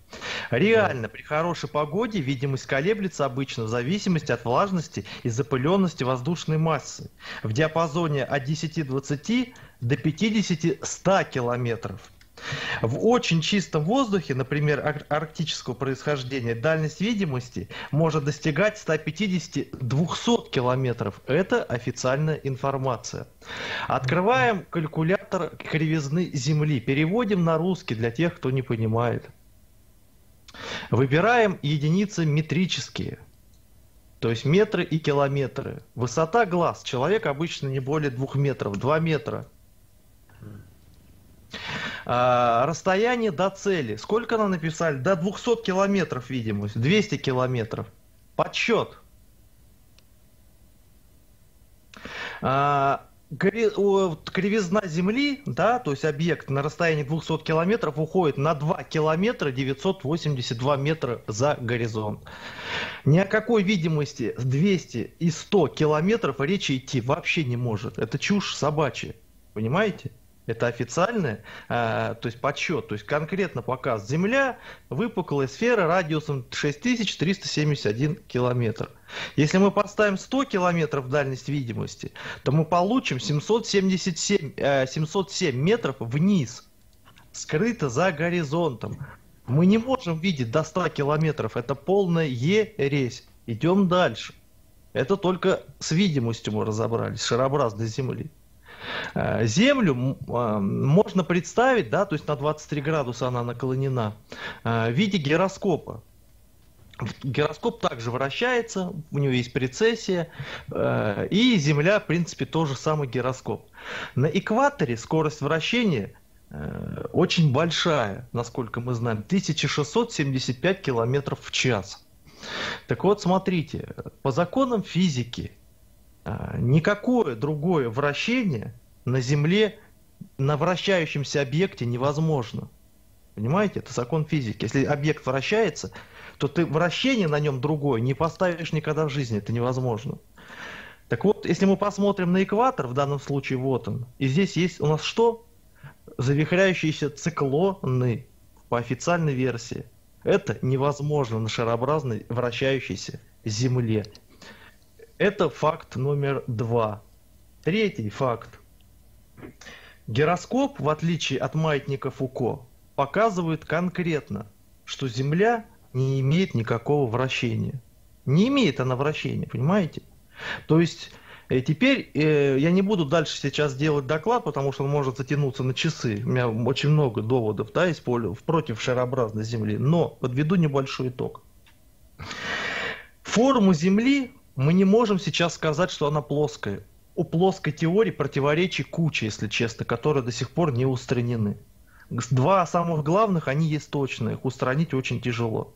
Реально, при хорошей погоде видимость колеблется обычно в зависимости от влажности и запыленности воздушной массы в диапазоне от 10-20 до 50-100 километров. В очень чистом воздухе, например, ар- арктического происхождения, дальность видимости может достигать 150-200 километров. Это официальная информация. Открываем калькулятор кривизны Земли. Переводим на русский для тех, кто не понимает. Выбираем единицы метрические. То есть метры и километры. Высота глаз. Человек обычно не более двух метров. Два метра. А, расстояние до цели. Сколько нам написали? До 200 километров видимость. 200 километров. Подсчет. А, Кривизна Земли, да, то есть объект на расстоянии 200 километров уходит на 2 километра 982 метра за горизонт. Ни о какой видимости с 200 и 100 километров речи идти вообще не может. Это чушь собачья. Понимаете? Это официальное, э, то есть подсчет, то есть конкретно показ. Земля выпуклая сфера радиусом 6371 километр. Если мы поставим 100 километров дальность видимости, то мы получим 777, э, 707 метров вниз, скрыто за горизонтом. Мы не можем видеть до 100 километров, это полная ересь. Идем дальше. Это только с видимостью мы разобрались, шарообразной Земли. Э, Землю э, можно представить, да, то есть на 23 градуса она наклонена, э, в виде гироскопа. Гироскоп также вращается, у него есть прецессия, э, и Земля, в принципе, тоже самый гироскоп. На экваторе скорость вращения очень большая, насколько мы знаем, 1675 километров в час. Так вот, смотрите, по законам физики а, никакое другое вращение на Земле на вращающемся объекте невозможно. Понимаете, это закон физики. Если объект вращается, то ты вращение на нем другое не поставишь никогда в жизни, это невозможно. Так вот, если мы посмотрим на экватор, в данном случае вот он, и здесь есть у нас что? Завихряющиеся циклоны по официальной версии. Это невозможно на шарообразной вращающейся Земле. Это факт номер два. Третий факт. Гироскоп, в отличие от маятника Фуко, показывает конкретно, что Земля не имеет никакого вращения. Не имеет она вращения, понимаете? То есть э, теперь э, я не буду дальше сейчас делать доклад, потому что он может затянуться на часы. У меня очень много доводов да, использую против шарообразной Земли. Но подведу небольшой итог. Форму Земли мы не можем сейчас сказать, что она плоская. У плоской теории противоречий куча, если честно, которые до сих пор не устранены. Два самых главных, они есть точные, их устранить очень тяжело.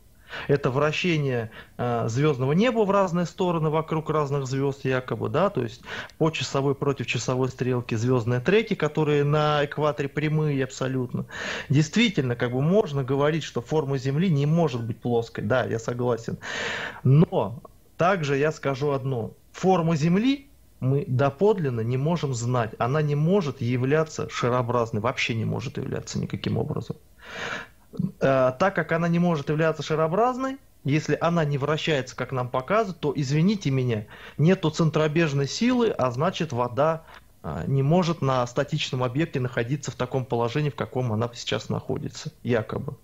Это вращение э, звездного неба в разные стороны вокруг разных звезд якобы, да, то есть по часовой против часовой стрелки звездные треки, которые на экваторе прямые абсолютно. Действительно, как бы можно говорить, что форма Земли не может быть плоской, да, я согласен. Но также я скажу одно. Форму Земли мы доподлинно не можем знать. Она не может являться шарообразной, вообще не может являться никаким образом. Э, так как она не может являться шарообразной, если она не вращается, как нам показывают, то, извините меня, нету центробежной силы, а значит вода э, не может на статичном объекте находиться в таком положении, в каком она сейчас находится, якобы.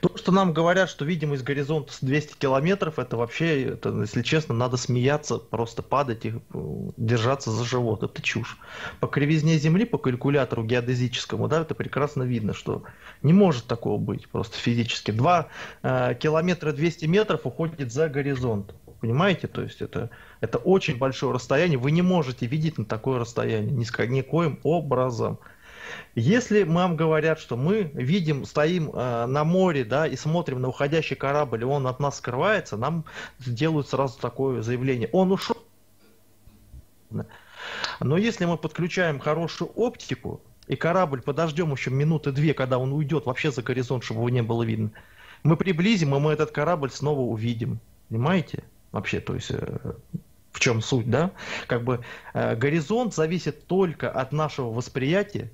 То, что нам говорят, что видимость горизонта с 200 километров, это вообще, это, если честно, надо смеяться, просто падать и э, держаться за живот. Это чушь. По кривизне Земли, по калькулятору геодезическому, да, это прекрасно видно, что не может такого быть просто физически. 2 э, километра 200 метров уходит за горизонт. Понимаете? То есть это, это очень большое расстояние. Вы не можете видеть на такое расстояние ни никоим образом. Если нам говорят, что мы видим, стоим э, на море, да, и смотрим на уходящий корабль, и он от нас скрывается, нам делают сразу такое заявление. Он ушел. Но если мы подключаем хорошую оптику, и корабль подождем еще минуты две, когда он уйдет вообще за горизонт, чтобы его не было видно, мы приблизим, и мы этот корабль снова увидим. Понимаете? Вообще, то есть... Э, В чем суть, да? Как бы э, горизонт зависит только от нашего восприятия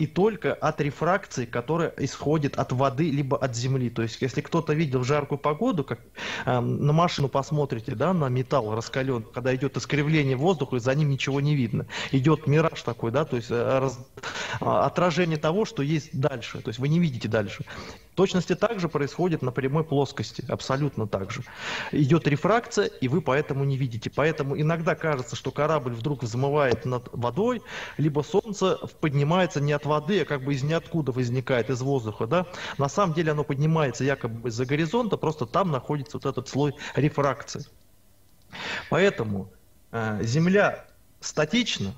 и только от рефракции, которая исходит от воды либо от земли. То есть, если кто-то видел жаркую погоду, как э, на машину посмотрите, да, на металл раскален, когда идет искривление воздуха, и за ним ничего не видно. Идет мираж такой, да, то есть э, раз, э, отражение того, что есть дальше. То есть вы не видите дальше точности так же происходит на прямой плоскости, абсолютно так же. Идет рефракция, и вы поэтому не видите. Поэтому иногда кажется, что корабль вдруг взмывает над водой, либо солнце поднимается не от воды, а как бы из ниоткуда возникает, из воздуха. Да? На самом деле оно поднимается якобы из-за горизонта, просто там находится вот этот слой рефракции. Поэтому э, Земля статична,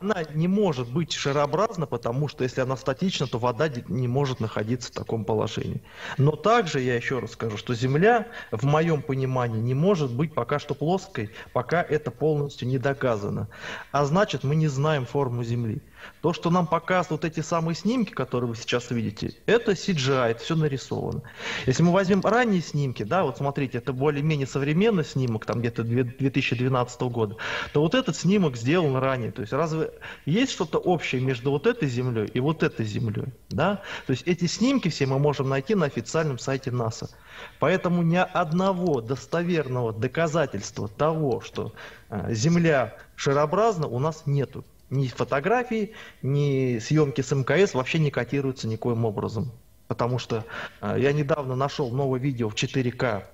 она не может быть шарообразна, потому что если она статична, то вода не может находиться в таком положении. Но также я еще раз скажу, что Земля, в моем понимании, не может быть пока что плоской, пока это полностью не доказано. А значит, мы не знаем форму Земли. То, что нам показывают эти самые снимки, которые вы сейчас видите, это CGI, это все нарисовано. Если мы возьмем ранние снимки, да, вот смотрите, это более-менее современный снимок, там где-то 2012 года, то вот этот снимок сделан ранее. То есть разве есть что-то общее между вот этой землей и вот этой землей? Да? То есть эти снимки все мы можем найти на официальном сайте НАСА. Поэтому ни одного достоверного доказательства того, что э, Земля шарообразна, у нас нету ни фотографии, ни съемки с МКС вообще не котируются никоим образом. Потому что э, я недавно нашел новое видео в 4К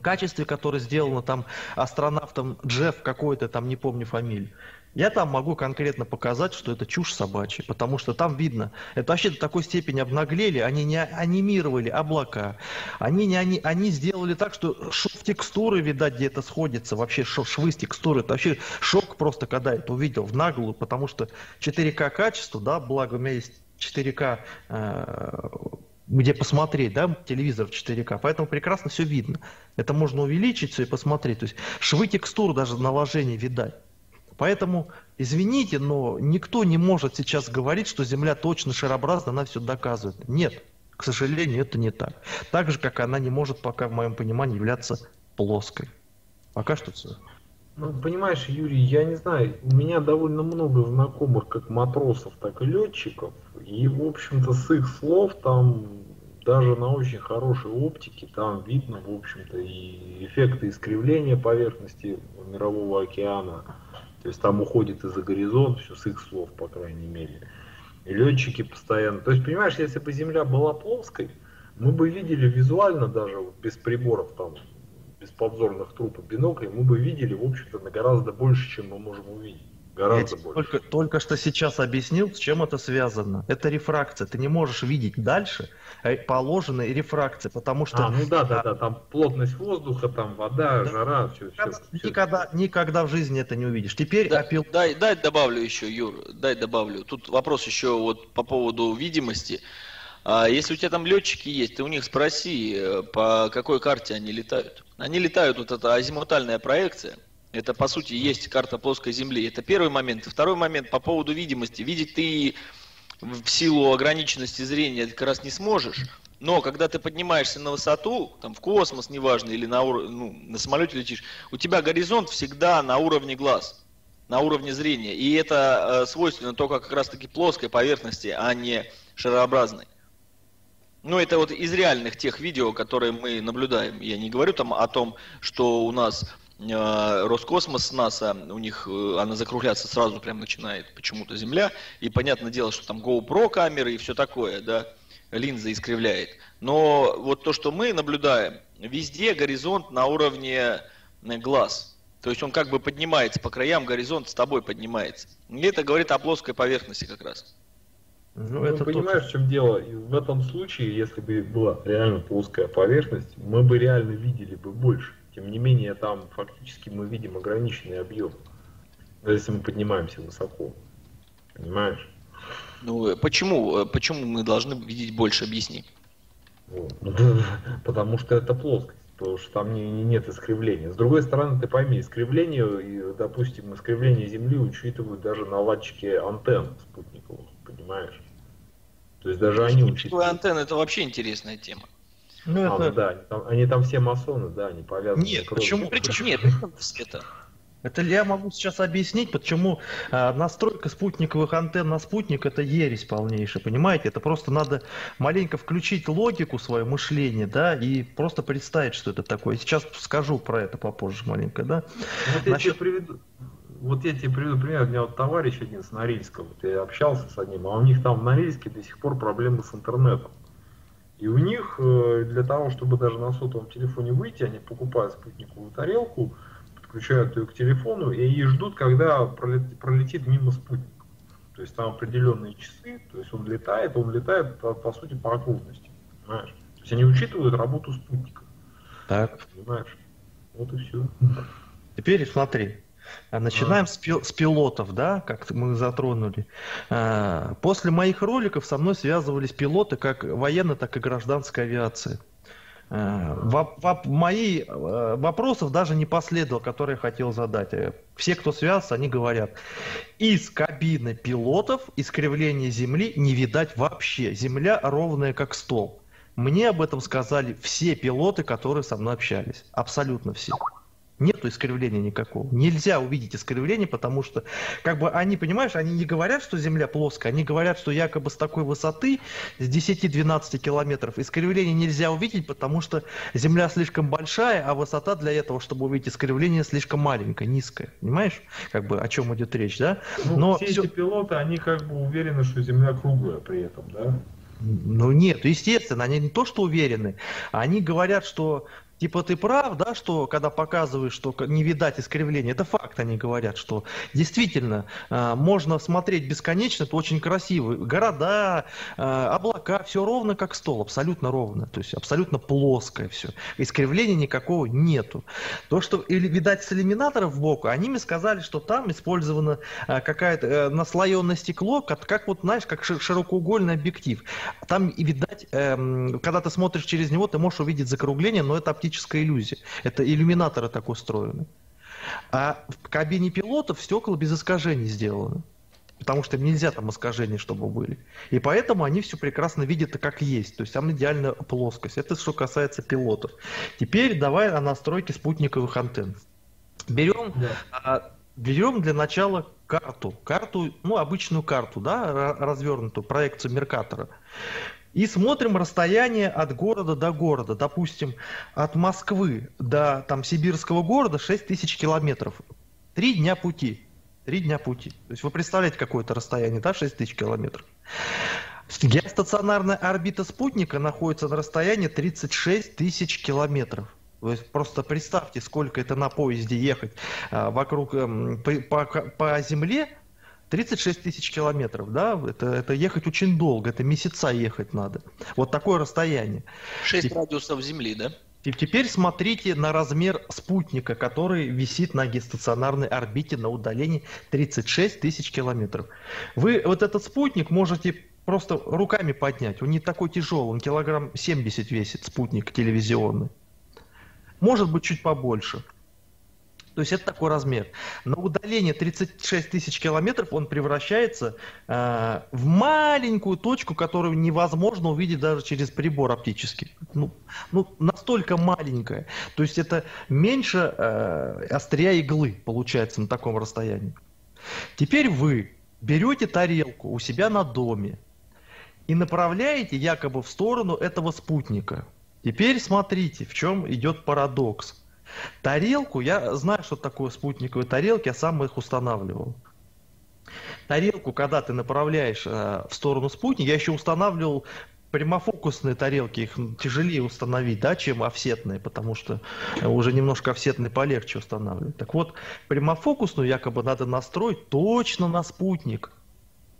качестве, которое сделано там астронавтом Джефф какой-то, там не помню фамилию. Я там могу конкретно показать, что это чушь собачья, потому что там видно, это вообще до такой степени обнаглели, они не анимировали облака, они, не, они, они сделали так, что шов текстуры, видать, где-то сходится, вообще шов, швы с текстуры, это вообще шок просто, когда это увидел в наглую, потому что 4К качество, да, благо у меня есть 4К э, где посмотреть, да, телевизор в 4К, поэтому прекрасно все видно. Это можно увеличить все и посмотреть. То есть швы текстур даже наложение видать. Поэтому, извините, но никто не может сейчас говорить, что Земля точно шарообразна, она все доказывает. Нет, к сожалению, это не так. Так же, как она не может пока, в моем понимании, являться плоской. Пока что все. Ну, понимаешь, Юрий, я не знаю, у меня довольно много знакомых как матросов, так и летчиков, и, в общем-то, с их слов там даже на очень хорошей оптике там видно, в общем-то, и эффекты искривления поверхности мирового океана, то есть там уходит из-за горизонт, все с их слов, по крайней мере. И летчики постоянно. То есть, понимаешь, если бы Земля была плоской, мы бы видели визуально даже вот без приборов, там, без подзорных труб и биноклей, мы бы видели, в общем-то, на гораздо больше, чем мы можем увидеть. Гораздо Я больше. Только, только что сейчас объяснил, с чем это связано. Это рефракция. Ты не можешь видеть дальше э, положенной рефракции, потому что... А, ну да, да, да, там плотность воздуха, там вода, да. жара, все, никогда, все. Никогда, никогда в жизни это не увидишь. Теперь да, опил... дай, дай добавлю еще, Юр, дай добавлю. Тут вопрос еще вот по поводу видимости. А если у тебя там летчики есть, ты у них спроси, э, по какой карте они летают. Они летают, вот эта азимутальная проекция, это, по сути, есть карта плоской Земли. Это первый момент. Второй момент по поводу видимости. Видеть ты в силу ограниченности зрения как раз не сможешь. Но когда ты поднимаешься на высоту, там в космос, неважно, или на, ну, на самолете летишь, у тебя горизонт всегда на уровне глаз, на уровне зрения. И это э, свойственно только как раз-таки плоской поверхности, а не шарообразной. Ну, это вот из реальных тех видео, которые мы наблюдаем. Я не говорю там о том, что у нас Роскосмос, НАСА, у них э, она закругляться сразу прям начинает почему-то Земля, и понятное дело, что там GoPro камеры и все такое, да, линза искривляет. Но вот то, что мы наблюдаем, везде горизонт на уровне э, глаз. То есть он как бы поднимается по краям, горизонт с тобой поднимается. И это говорит о плоской поверхности как раз. Ну, ну это понимаешь, в чем дело? В этом случае, если бы была реально плоская поверхность, мы бы реально видели бы больше. Тем не менее, там фактически мы видим ограниченный объем, если мы поднимаемся высоко. Понимаешь? Ну, э, почему, э, почему мы должны видеть больше, объясни. Вот. Потому что это плоскость, потому что там не, не, нет искривления. С другой стороны, ты пойми, искривление, допустим, искривление Земли учитывают даже наладчики антенн спутниковых, понимаешь? То есть даже они учитывают. антенны это вообще интересная тема. Ну, а, это... да, они там, они там все масоны, да, они повязаны. Нет, почему? Почему? Нет, это. Это я могу сейчас объяснить, почему э, настройка спутниковых антенн на спутник это ересь полнейшая, понимаете? Это просто надо маленько включить логику свое мышление, да, и просто представить, что это такое. Сейчас скажу про это попозже маленько, да. Вот Насчет... я тебе приведу, вот я тебе приведу пример. У меня вот товарищ один с Норильска, вот я общался с одним, а у них там в Норильске до сих пор проблемы с интернетом. И у них э, для того, чтобы даже на сотовом телефоне выйти, они покупают спутниковую тарелку, подключают ее к телефону и ждут, когда пролетит, мимо спутника. То есть там определенные часы, то есть он летает, он летает по, по сути по окружности. Понимаешь? То есть они учитывают работу спутника. Так. Понимаешь? Вот и все. Теперь смотри. А начинаем а. с, пил, с пилотов, да, как мы затронули. А, после моих роликов со мной связывались пилоты как военной, так и гражданской авиации. Воп, воп, мои вопросов даже не последовало, которые я хотел задать. Э, все, кто связался, они говорят, из кабины пилотов искривление Земли не видать вообще. Земля ровная, как стол. Мне об этом сказали все пилоты, которые со мной общались. Абсолютно все. Нету искривления никакого. Нельзя увидеть искривление, потому что, как бы они, понимаешь, они не говорят, что Земля плоская, они говорят, что якобы с такой высоты, с 10-12 километров, искривление нельзя увидеть, потому что Земля слишком большая, а высота для этого, чтобы увидеть искривление, слишком маленькая, низкая. Понимаешь, как бы о чем идет речь, да? Ну, Но все, все эти пилоты, они как бы уверены, что Земля круглая при этом, да? Ну нет, естественно, они не то, что уверены, они говорят, что Типа ты прав, да, что когда показываешь, что не видать искривления, это факт, они говорят, что действительно э, можно смотреть бесконечно, это очень красиво. Города, э, облака, все ровно как стол, абсолютно ровно, то есть абсолютно плоское все. Искривления никакого нету. То, что или, видать с иллюминаторов сбоку, они мне сказали, что там использовано э, какая-то наслоенное стекло, как, как вот, знаешь, как широкоугольный объектив. Там, и видать, э, когда ты смотришь через него, ты можешь увидеть закругление, но это оптическая иллюзия. Это иллюминаторы так устроены. А в кабине пилотов стекла без искажений сделаны. Потому что нельзя там искажения, чтобы были. И поэтому они все прекрасно видят как есть. То есть там идеальная плоскость. Это что касается пилотов. Теперь давай о настройке спутниковых антенн. Берем, да. а, берем для начала карту. Карту, ну, обычную карту, да, развернутую, проекцию Меркатора. И смотрим расстояние от города до города. Допустим, от Москвы до там, сибирского города 6 тысяч километров. Три дня пути. Три дня пути. То есть вы представляете, какое это расстояние, да, 6 тысяч километров. Геостационарная орбита спутника находится на расстоянии 36 тысяч километров. То есть просто представьте, сколько это на поезде ехать а, вокруг э, по, по, по Земле 36 тысяч километров, да, это, это ехать очень долго, это месяца ехать надо. Вот такое расстояние. 6 и, радиусов Земли, да? И теперь смотрите на размер спутника, который висит на геостационарной орбите на удалении 36 тысяч километров. Вы вот этот спутник можете просто руками поднять. Он не такой тяжелый, он килограмм 70 весит, спутник телевизионный. Может быть, чуть побольше. То есть это такой размер. На удаление 36 тысяч километров он превращается э, в маленькую точку, которую невозможно увидеть даже через прибор оптический. Ну, ну настолько маленькая. То есть это меньше э, острия иглы получается на таком расстоянии. Теперь вы берете тарелку у себя на доме и направляете якобы в сторону этого спутника. Теперь смотрите, в чем идет парадокс. Тарелку, я знаю, что такое спутниковые тарелки, я сам их устанавливал. Тарелку, когда ты направляешь э, в сторону спутника, я еще устанавливал прямофокусные тарелки, их тяжелее установить, да, чем офсетные, потому что уже немножко офсетные полегче устанавливать. Так вот, прямофокусную якобы надо настроить точно на спутник,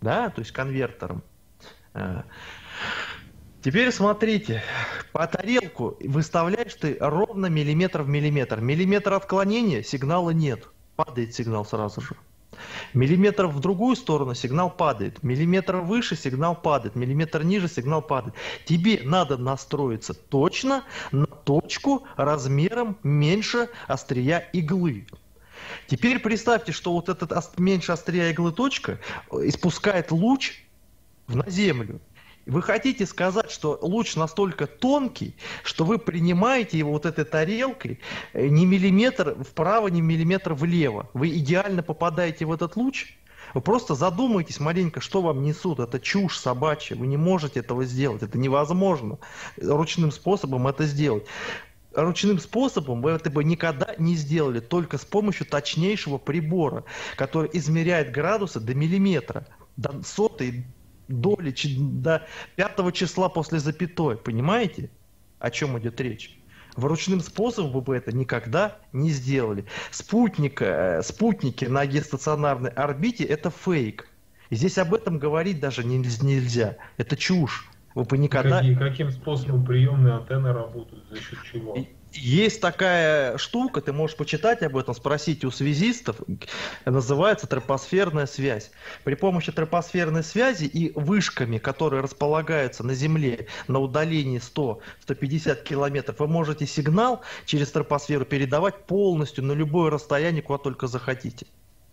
да, то есть конвертером. Э, Теперь смотрите, по тарелку выставляешь ты ровно миллиметр в миллиметр. Миллиметр отклонения, сигнала нет. Падает сигнал сразу же. Миллиметр в другую сторону сигнал падает. Миллиметр выше сигнал падает. Миллиметр ниже сигнал падает. Тебе надо настроиться точно на точку размером меньше острия иглы. Теперь представьте, что вот эта меньше острия иглы точка испускает луч на землю. Вы хотите сказать, что луч настолько тонкий, что вы принимаете его вот этой тарелкой э, ни миллиметр вправо, ни миллиметр влево. Вы идеально попадаете в этот луч? Вы просто задумайтесь маленько, что вам несут. Это чушь собачья. Вы не можете этого сделать. Это невозможно ручным способом это сделать. Ручным способом вы это бы никогда не сделали, только с помощью точнейшего прибора, который измеряет градусы до миллиметра, до сотой доли до пятого числа после запятой. Понимаете, о чем идет речь? Вручным способом вы бы это никогда не сделали. Спутник, э, спутники на геостационарной орбите – это фейк. И здесь об этом говорить даже нельзя. Это чушь. Вы бы никогда... Какие, каким способом приемные антенны работают? За счет чего? Есть такая штука, ты можешь почитать об этом, спросить у связистов, называется тропосферная связь. При помощи тропосферной связи и вышками, которые располагаются на Земле на удалении 100-150 километров, вы можете сигнал через тропосферу передавать полностью на любое расстояние, куда только захотите.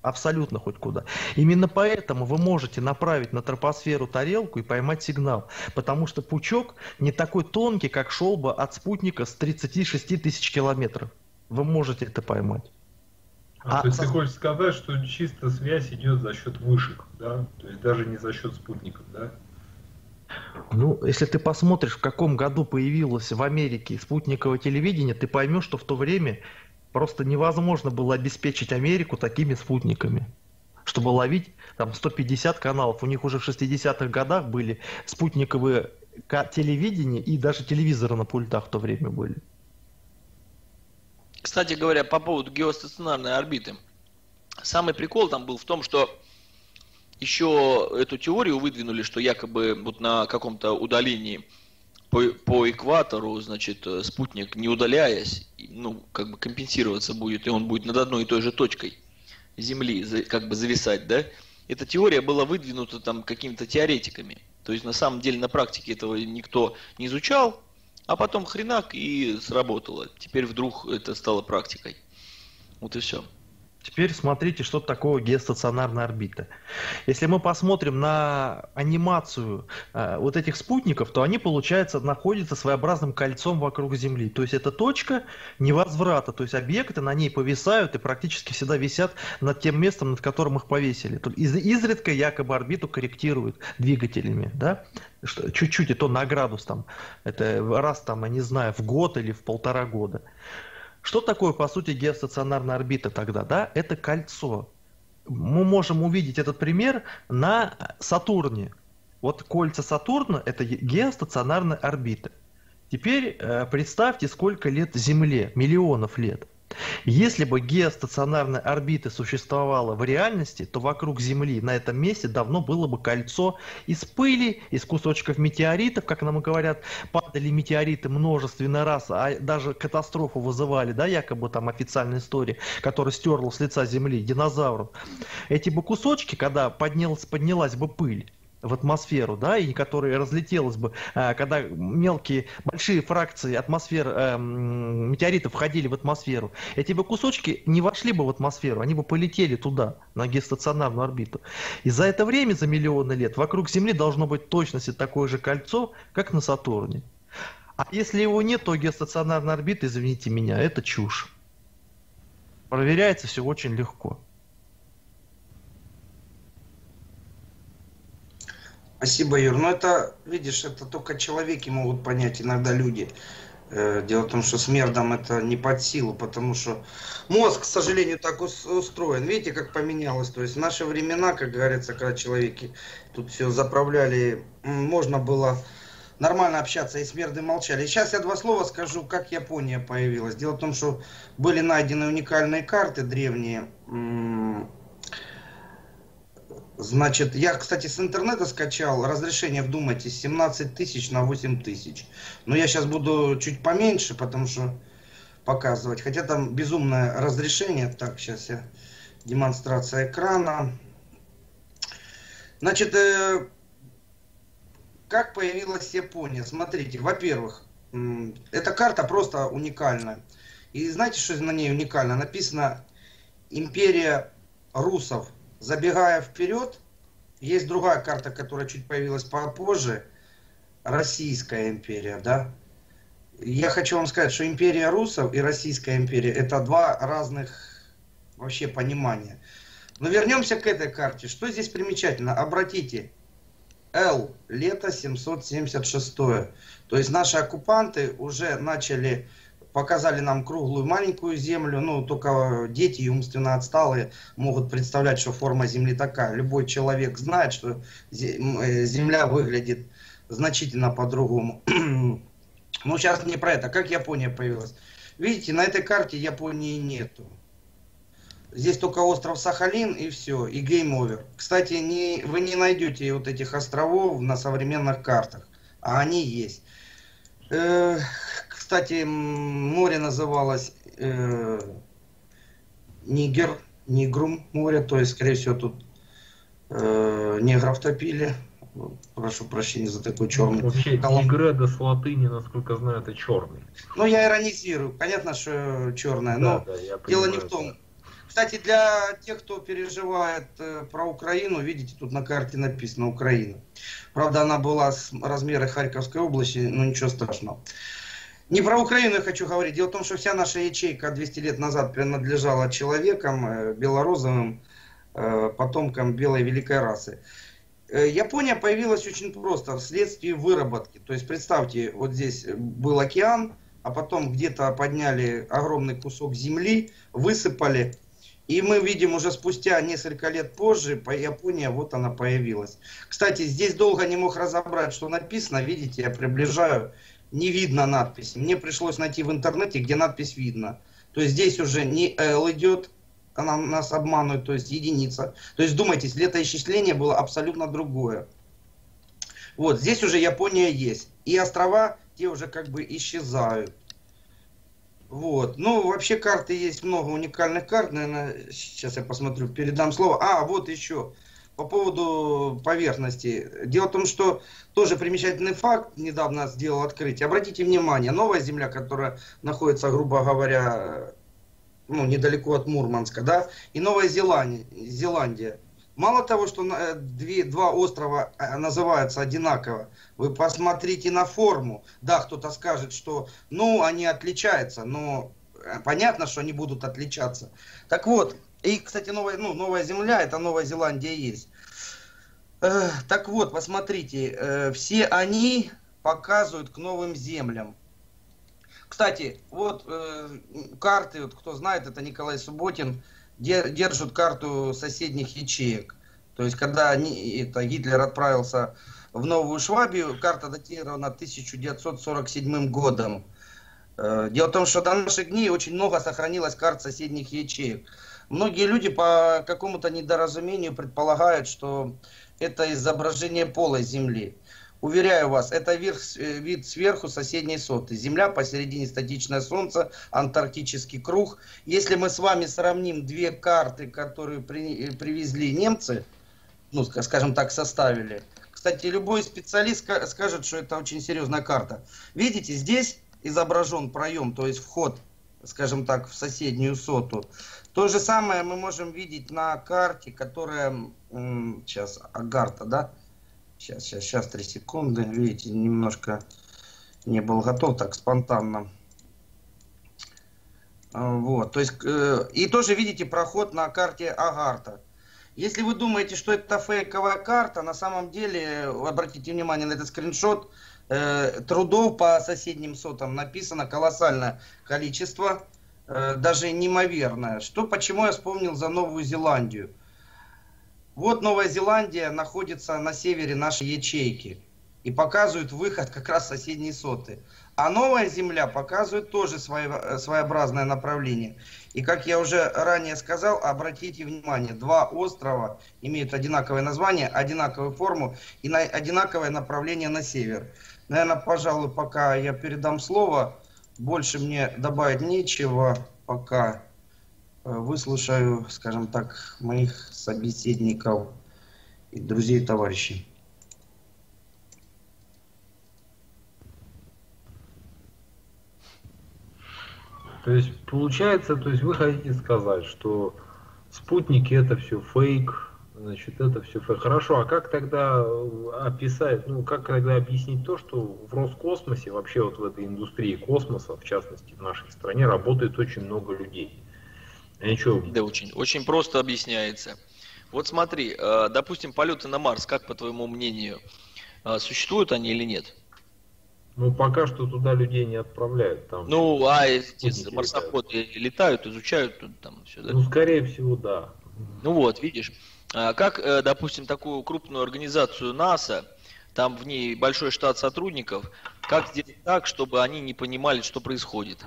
Абсолютно хоть куда. Именно поэтому вы можете направить на тропосферу тарелку и поймать сигнал. Потому что пучок не такой тонкий, как шел бы от спутника с 36 тысяч километров. Вы можете это поймать. А, а то есть со... ты хочешь сказать, что чисто связь идет за счет вышек, да? То есть даже не за счет спутников, да? Ну, если ты посмотришь, в каком году появилось в Америке спутниковое телевидение, ты поймешь, что в то время Просто невозможно было обеспечить Америку такими спутниками, чтобы ловить там 150 каналов. У них уже в 60-х годах были спутниковые телевидения и даже телевизоры на пультах в то время были. Кстати говоря, по поводу геостационарной орбиты. Самый прикол там был в том, что еще эту теорию выдвинули, что якобы вот на каком-то удалении по, по экватору, значит, э, спутник, не удаляясь, ну, как бы компенсироваться будет, и он будет над одной и той же точкой Земли, как бы зависать, да? Эта теория была выдвинута там какими-то теоретиками. То есть на самом деле на практике этого никто не изучал, а потом хренак и сработало. Теперь вдруг это стало практикой. Вот и все. Теперь смотрите, что такое геостационарная орбита. Если мы посмотрим на анимацию э, вот этих спутников, то они, получается, находятся своеобразным кольцом вокруг Земли. То есть это точка невозврата, то есть объекты на ней повисают и практически всегда висят над тем местом, над которым их повесили. Из изредка якобы орбиту корректируют двигателями, да? чуть-чуть, и то на градус там, это раз там, я не знаю, в год или в полтора года. Что такое, по сути, геостационарная орбита тогда? Да? Это кольцо. Мы можем увидеть этот пример на Сатурне. Вот кольца Сатурна – это геостационарная орбита. Теперь э, представьте, сколько лет Земле, миллионов лет. Если бы геостационарная орбита существовала в реальности, то вокруг Земли на этом месте давно было бы кольцо из пыли, из кусочков метеоритов, как нам говорят, падали метеориты множественно раз, а даже катастрофу вызывали, да, якобы там официальная история, которая стерла с лица Земли динозавров. Эти бы кусочки, когда поднялась, поднялась бы пыль, в атмосферу, да, и которые разлетелось бы, а, когда мелкие, большие фракции атмосфер, э, метеоритов входили в атмосферу, эти бы кусочки не вошли бы в атмосферу, они бы полетели туда, на геостационарную орбиту. И за это время, за миллионы лет, вокруг Земли должно быть точности такое же кольцо, как на Сатурне. А если его нет, то геостационарная орбита, извините меня, это чушь. Проверяется все очень легко. Спасибо, Юр. Но это, видишь, это только человеки могут понять, иногда люди. Э, дело в том, что смердам это не под силу, потому что мозг, к сожалению, так устроен. Видите, как поменялось. То есть в наши времена, как говорится, когда человеки тут все заправляли, можно было нормально общаться, и смерды молчали. сейчас я два слова скажу, как Япония появилась. Дело в том, что были найдены уникальные карты древние, Значит, я, кстати, с интернета скачал разрешение, вдумайтесь, 17 тысяч на 8 тысяч. Но я сейчас буду чуть поменьше, потому что показывать. Хотя там безумное разрешение. Так, сейчас я... Демонстрация экрана. Значит, э, как появилась Япония? Смотрите, во-первых, эта карта просто уникальная. И знаете, что на ней уникально? Написано «Империя русов Забегая вперед, есть другая карта, которая чуть появилась попозже. Российская империя, да? Я хочу вам сказать, что империя русов и Российская империя это два разных вообще понимания. Но вернемся к этой карте. Что здесь примечательно? Обратите, Л, лето 776. То есть наши оккупанты уже начали, показали нам круглую маленькую землю, ну только дети и умственно отсталые могут представлять, что форма Земли такая. Любой человек знает, что э, Земля выглядит значительно по-другому. Ну, сейчас не про это. Как Япония появилась? Видите, на этой карте Японии нету. Здесь только остров Сахалин и все, и game over. Кстати, не, вы не найдете вот этих островов на современных картах, а они есть. Кстати, море называлось э, Нигер, Нигрум море, то есть, скорее всего, тут э, негров топили. Прошу прощения за такой черный. Вообще, Колом... Нигреда с латыни, насколько знаю, это черный. Ну, я иронизирую. Понятно, что черная, но да, дело не в том. Да кстати, для тех, кто переживает э, про Украину, видите, тут на карте написано Украина. Правда, она была с размера Харьковской области, но ничего страшного. Не про Украину я хочу говорить. Дело в том, что вся наша ячейка 200 лет назад принадлежала человекам, э, белорозовым, э, потомкам белой великой расы. Япония появилась очень просто, вследствие выработки. То есть, представьте, вот здесь был океан, а потом где-то подняли огромный кусок земли, высыпали, и мы видим уже спустя несколько лет позже, по Япония, вот она появилась. Кстати, здесь долго не мог разобрать, что написано. Видите, я приближаю, не видно надписи. Мне пришлось найти в интернете, где надпись видно. То есть здесь уже не L идет, она нас обманывает, то есть единица. То есть думайте, летоисчисление было абсолютно другое. Вот, здесь уже Япония есть. И острова, те уже как бы исчезают. Вот. Ну, вообще карты есть много уникальных карт. Наверное, сейчас я посмотрю, передам слово. А, вот еще по поводу поверхности. Дело в том, что тоже примечательный факт, недавно сделал открытие. Обратите внимание, новая земля, которая находится, грубо говоря, ну, недалеко от Мурманска, да, и Новая Зеландия, Зеландия Мало того, что э, две, два острова э, называются одинаково, вы посмотрите на форму. Да, кто-то скажет, что, ну, они отличаются, но э, понятно, что они будут отличаться. Так вот, и, кстати, новая, ну, новая земля, это Новая Зеландия есть. Так вот, посмотрите, э, все они показывают к новым землям. Кстати, вот э, карты, вот, кто знает, это Николай Субботин, держат карту соседних ячеек. То есть, когда они, это, Гитлер отправился в Новую Швабию, карта датирована 1947 годом. Э, дело в том, что до наших дней очень много сохранилось карт соседних ячеек. Многие люди по какому-то недоразумению предполагают, что это изображение полой Земли. Уверяю вас, это вид, э, вид сверху соседней соты. Земля, посередине статичное Солнце, антарктический круг. Если мы с вами сравним две карты, которые при, э, привезли немцы, ну, скажем так, составили. Кстати, любой специалист скажет, что это очень серьезная карта. Видите, здесь изображен проем, то есть вход, скажем так, в соседнюю соту. То же самое мы можем видеть на карте, которая, сейчас, Агарта, да, Сейчас, сейчас, сейчас, три секунды. Видите, немножко не был готов так спонтанно. А, вот, то есть, э, и тоже видите проход на карте Агарта. Если вы думаете, что это фейковая карта, на самом деле, обратите внимание на этот скриншот, э, трудов по соседним сотам написано колоссальное количество, даже неимоверное. Что, почему я вспомнил за Новую Зеландию? Вот Новая Зеландия находится на севере нашей ячейки и показывает выход как раз соседней соты. А Новая Земля показывает тоже свое, своеобразное направление. И как я уже ранее сказал, обратите внимание, два острова имеют одинаковое название, одинаковую форму и на, одинаковое направление на север. Наверное, пожалуй, пока я передам слово, больше мне добавить нечего пока. Э, выслушаю, скажем так, моих собеседников и друзей, товарищей. То есть получается, то есть вы хотите сказать, что спутники это все фейк, Значит, это все хорошо. А как тогда э, описать, ну, как тогда объяснить то, что в Роскосмосе, вообще вот в этой индустрии космоса, в частности в нашей стране, работает очень много людей? Они что? Да, очень, очень просто объясняется. Вот смотри, э, допустим, полеты на Марс, как по твоему мнению, э, существуют они или нет? Ну, пока что туда людей не отправляют. Там ну, а эти марсоходы летают. летают, изучают там все, да? Ну, скорее всего, да. Ну вот, видишь. А как, э, допустим, такую крупную организацию НАСА, там в ней большой штат сотрудников, как сделать так, чтобы они не понимали, что происходит?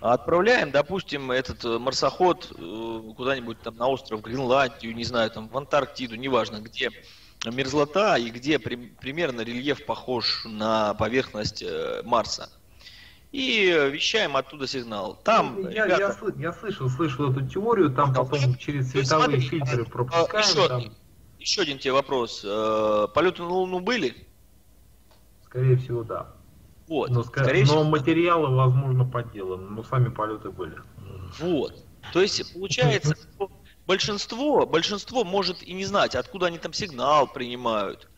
Отправляем, допустим, этот э, марсоход э, куда-нибудь там на остров Гренландию, не знаю, там в Антарктиду, неважно где, мерзлота и где при, примерно рельеф похож на поверхность Марса и вещаем оттуда сигнал. Там, ну, я, ребята... я, я слышал, слышал эту теорию, там ну, потом через световые смотри, фильтры пропускаем. Еще, там... еще один тебе вопрос. Э, полеты на Луну были? Скорее всего, да. Вот. Но, скорее но всего... материалы, возможно, подделаны, но сами полеты были. Вот. То есть получается, большинство, большинство может и не знать, откуда они там сигнал принимают.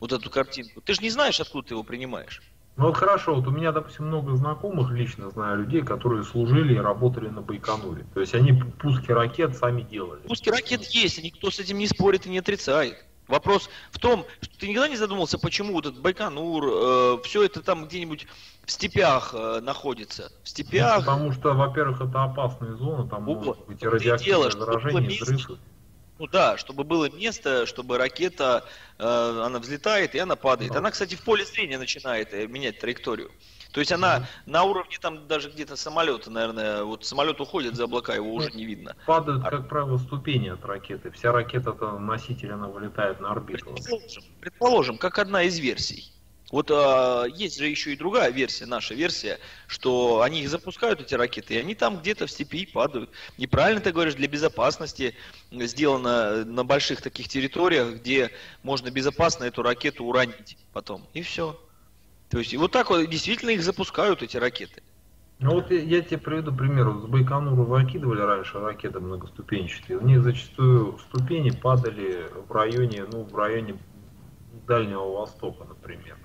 Вот эту картинку. Ты же не знаешь, откуда ты его принимаешь. Ну вот хорошо, вот у меня, допустим, много знакомых, лично знаю людей, которые служили и работали на Байконуре. То есть они пуски ракет сами делали. Пуски ракет есть, никто с этим не спорит и не отрицает. Вопрос в том, что ты никогда не задумался, почему вот этот Байконур, э, все это там где-нибудь в степях э, находится. В степях. Ну, потому что, во-первых, это опасные зоны, там могут быть радиоактивные заражения, взрывы. Ну да, чтобы было место, чтобы ракета, э, она взлетает и она падает. Она, кстати, в поле зрения начинает э, менять траекторию. То есть она mm-hmm. на уровне там даже где-то самолета, наверное, вот самолет уходит за облака, его уже не видно. Падают, а... как правило, ступени от ракеты. Вся ракета, то носитель, она вылетает на орбиту. Предположим, предположим как одна из версий. Вот а, есть же еще и другая версия, наша версия, что они их запускают, эти ракеты, и они там где-то в степи падают. Неправильно ты говоришь, для безопасности сделано на больших таких территориях, где можно безопасно эту ракету уронить потом. И все. То есть и вот так вот действительно их запускают, эти ракеты. Ну вот я, я тебе приведу пример. С Байконура выкидывали раньше ракеты многоступенчатые. У них зачастую ступени падали в районе, ну, в районе Дальнего Востока, например.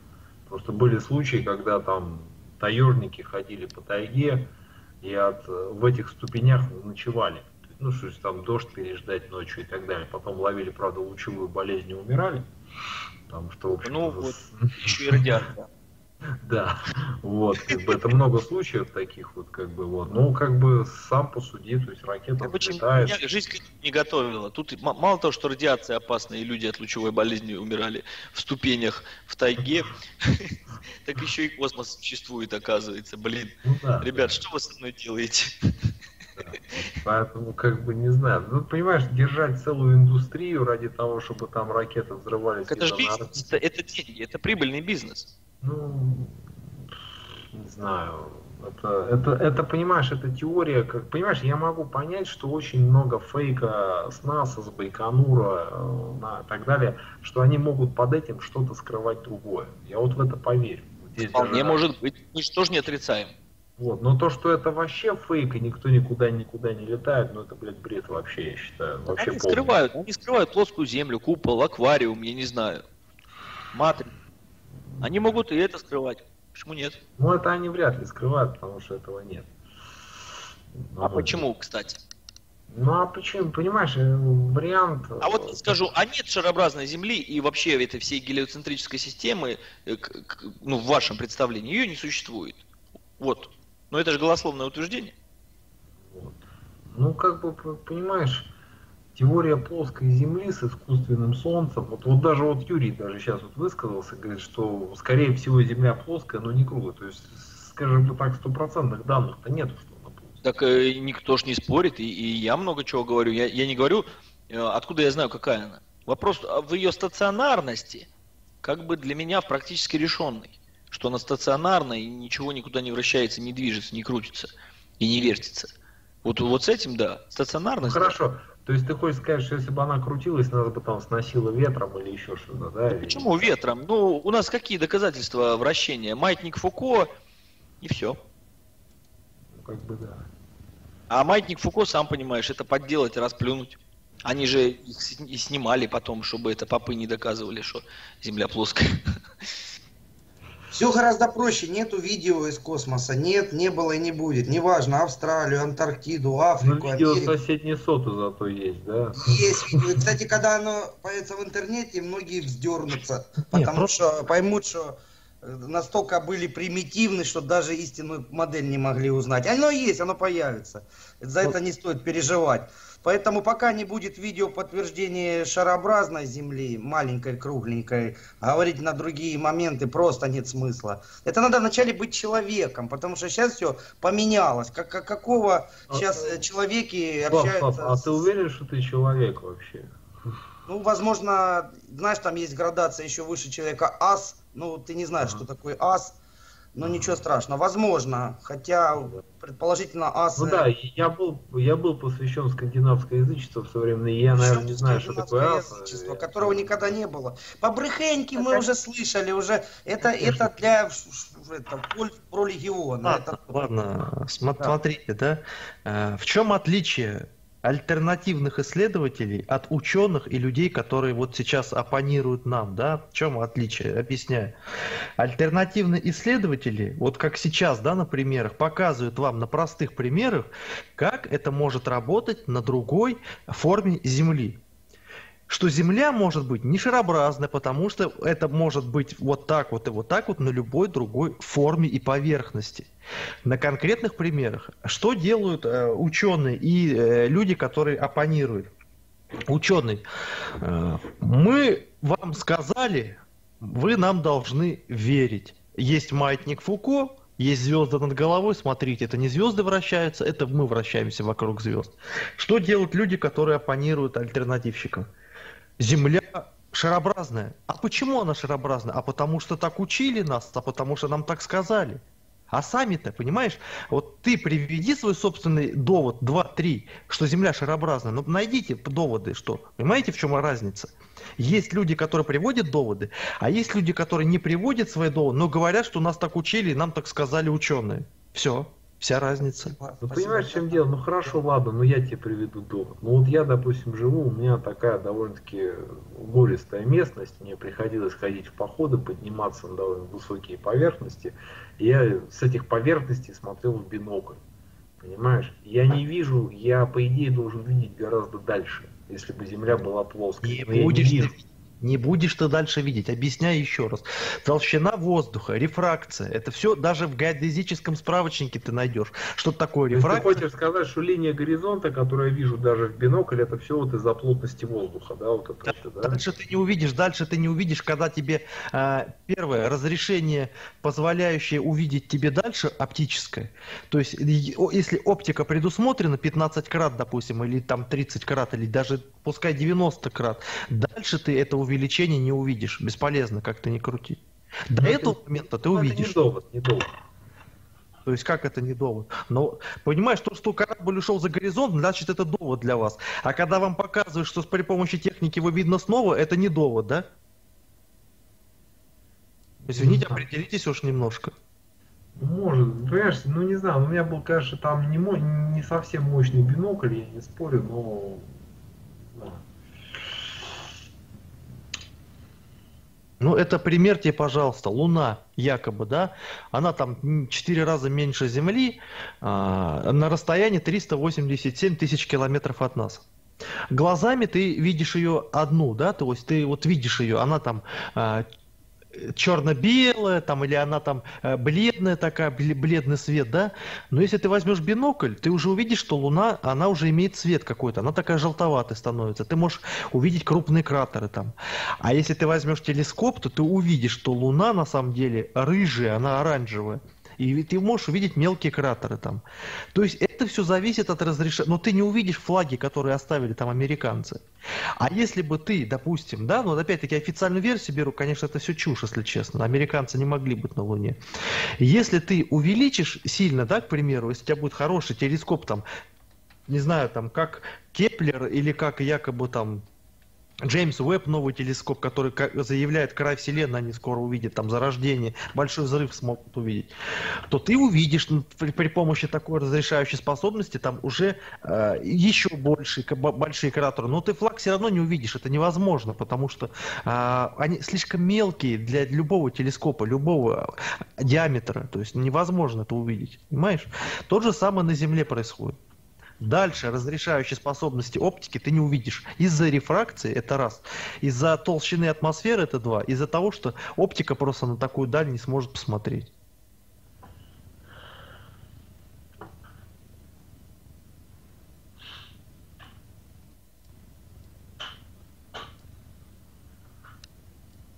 Просто были случаи, когда там таежники ходили по тайге и от, в этих ступенях ночевали. Ну, что ж, там дождь переждать ночью и так далее. Потом ловили, правда, лучевую болезнь и умирали. Потому что, в общем, ну, вот, радиация. Да, вот, как бы это много случаев таких вот, как бы вот. Ну, как бы сам посуди, то есть ракета взлетает. Жизнь не готовила. Тут мало того, что радиация опасна, и люди от лучевой болезни умирали в ступенях в тайге, так еще и космос существует, оказывается. Блин, ну ребят, что вы со мной делаете? Поэтому, как бы, не знаю. Ну, понимаешь, держать целую индустрию ради того, чтобы там ракеты взрывались. Это же бизнес, это, это деньги, это прибыльный бизнес. Ну, не знаю. Это, это, это, понимаешь, это теория, как, понимаешь, я могу понять, что очень много фейка с НАСА, с Байконура э, на, и так далее, что они могут под этим что-то скрывать другое. Я вот в это поверю. Здесь Вполне даже... может быть, ничто же не отрицаем. Вот, но то, что это вообще фейк, и никто никуда никуда не летает, ну это, блядь, бред вообще, я считаю. Вообще они полный. скрывают, они скрывают плоскую землю, купол, аквариум, я не знаю, матрицу. Они могут и это скрывать. Почему нет? Ну, это они вряд ли скрывают, потому что этого нет. Но а ну, почему, кстати? Ну, а почему? Понимаешь, э, вариант... А вот скажу, а нет шарообразной Земли и вообще этой всей гелиоцентрической системы, э, ну, в вашем представлении, ее не существует. Вот. Но это же голословное утверждение. Вот. Ну, как бы, понимаешь, теория плоской Земли с искусственным Солнцем, вот, вот даже вот Юрий даже сейчас вот высказался, говорит, что скорее всего Земля плоская, но не круглая. То есть, скажем так, стопроцентных данных-то нет, что она плоская. Так э, никто ж не спорит, и, и я много чего говорю. Я, я не говорю, э, откуда я знаю, какая она. Вопрос в ее стационарности, как бы для меня практически решенный. Что она стационарна и ничего никуда не вращается, не движется, не крутится и не вертится. Вот, вот с этим, да, стационарность. Ну, хорошо. То есть ты хочешь сказать, что если бы она крутилась, нас бы там сносило ветром или еще что-то, да? да почему ветром? Ну, у нас какие доказательства вращения? Маятник Фуко и все. Ну, как бы да. А маятник Фуко, сам понимаешь, это подделать, расплюнуть. Они же их и снимали потом, чтобы это попы не доказывали, что Земля плоская. Все гораздо проще. Нету видео из космоса. Нет, не было и не будет. Неважно, Австралию, Антарктиду, Ну, Африку, видео Америку. соседней соты зато есть, да? Есть видео. Кстати, когда оно появится в интернете, многие вздернутся. Потому просто- что поймут, что э, настолько были примитивны, что даже истинную модель не могли узнать. Оно есть, оно появится. За это не стоит переживать. Поэтому пока не будет видео подтверждения шарообразной Земли, маленькой, кругленькой, говорить на другие моменты просто нет смысла. Это надо вначале быть человеком, потому что сейчас все поменялось. Как, как- какого А, сейчас э, человеки Слав, общаются... Слав, а с- ты уверен, что ты человек вообще? Ну, возможно, знаешь, там есть градация еще выше человека ас. Ну, ты не знаешь, Ага. что такое ас. Но ничего страшного. Возможно, хотя предположительно ас... Ну да, я был, я был посвящен скандинавское язычество в свое время, и я, наверное, не знаю, что такое ас. язычество, которого никогда не было. Побрехеньки мы уже слышали, уже это, это для это, про легиона. Ладно, Это- ладно, смо- Да. смотрите, да, э, в чем отличие альтернативных исследователей от ученых и людей, которые вот сейчас оппонируют нам, да, в чем отличие, объясняю. Альтернативные исследователи, вот как сейчас, да, на примерах, показывают вам на простых примерах, как это может работать на другой форме Земли что Земля может быть не шарообразная, потому что это может быть вот так вот и вот так вот на любой другой форме и поверхности. На конкретных примерах, что делают э, ученые и э, люди, которые оппонируют? Ученый, э, мы вам сказали, вы нам должны верить. Есть маятник Фуко, есть звезды над головой, смотрите, это не звезды вращаются, это мы вращаемся вокруг звезд. Что делают люди, которые оппонируют альтернативщикам? Земля шарообразная. А почему она шарообразная? А потому что так учили нас, а потому что нам так сказали. А сами-то, понимаешь, вот ты приведи свой собственный довод 2-3, что Земля шарообразная. Ну, найдите доводы, что. Понимаете, в чем разница? Есть люди, которые приводят доводы, а есть люди, которые не приводят свои доводы, но говорят, что нас так учили, нам так сказали ученые. Все, вся разница. Ну, понимаешь, в чем дело? Ну хорошо, ладно, ну я тебе приведу довод. Ну вот я, допустим, живу, у меня такая довольно-таки гористая местность, мне приходилось ходить в походы, подниматься на довольно высокие поверхности. И я с этих поверхностей смотрел в бинокль. Понимаешь? Я не вижу, я по идее должен видеть гораздо дальше, если бы Земля была плоской. Не Но будешь, вижу. Не будешь ты дальше видеть. Объясняю еще раз. Толщина воздуха, рефракция. Это все даже в геодезическом справочнике ты найдешь. Что такое есть ты рефракция? хочешь сказать, что линия горизонта, которую я вижу даже в бинокль, это все вот из-за плотности воздуха, да, вот это всё, да? Дальше ты не увидишь, дальше ты не увидишь, когда тебе э, первое разрешение, позволяющее увидеть тебе дальше, оптическое. То есть, если оптика предусмотрена 15 крат, допустим, или там 30 крат, или даже пускай 90 крат, дальше ты это увеличение не увидишь. Бесполезно, как ты ни крути. До это- этого момента ты это увидишь. не довод, не довод. То есть как это не довод? Но понимаешь, то, что корабль ушел за горизонт, значит это довод для вас. А когда вам показывают, что при помощи техники его видно снова, это не довод, да? Извините, Ну, определитесь уж немножко. Может, понимаешь, ну не знаю, у меня был, конечно, там не, мо- не совсем мощный бинокль, я не спорю, но... Ну, это примерьте, пожалуйста, Луна, якобы, да, она там м, 4 раза меньше Земли, а, на расстоянии 387 тысяч километров от нас. Глазами ты видишь ее одну, да, то есть ты вот видишь ее, она там а, черно-белая, там, или она там э, бледная такая, бле- бледный свет, да, но если ты возьмешь бинокль, ты уже увидишь, что Луна, она уже имеет цвет какой-то, она такая желтоватая становится, ты можешь увидеть крупные кратеры там. А если ты возьмешь телескоп, то ты увидишь, что Луна на самом деле рыжая, она оранжевая. И ты можешь увидеть мелкие кратеры там. То есть это все зависит от разрешения. Но ты не увидишь флаги, которые оставили там американцы. А если бы ты, допустим, да, ну опять-таки официальную версию беру, конечно, это все чушь, если честно. Американцы не могли быть на Луне. Если ты увеличишь сильно, да, к примеру, если у тебя будет хороший телескоп там, не знаю, там, как Кеплер или как якобы там Джеймс Уэбб, новый телескоп, который заявляет край Вселенной, они скоро увидят, там зарождение, большой взрыв смогут увидеть, то ты увидишь при, при помощи такой разрешающей способности там уже э, еще больше, большие кратеры. Но ты флаг все равно не увидишь, это невозможно, потому что э, они слишком мелкие для любого телескопа, любого диаметра, то есть невозможно это увидеть, понимаешь? Тот же самое на Земле происходит. Дальше разрешающие способности оптики ты не увидишь. Из-за рефракции это раз. Из-за толщины атмосферы это два. Из-за того, что оптика просто на такую даль не сможет посмотреть.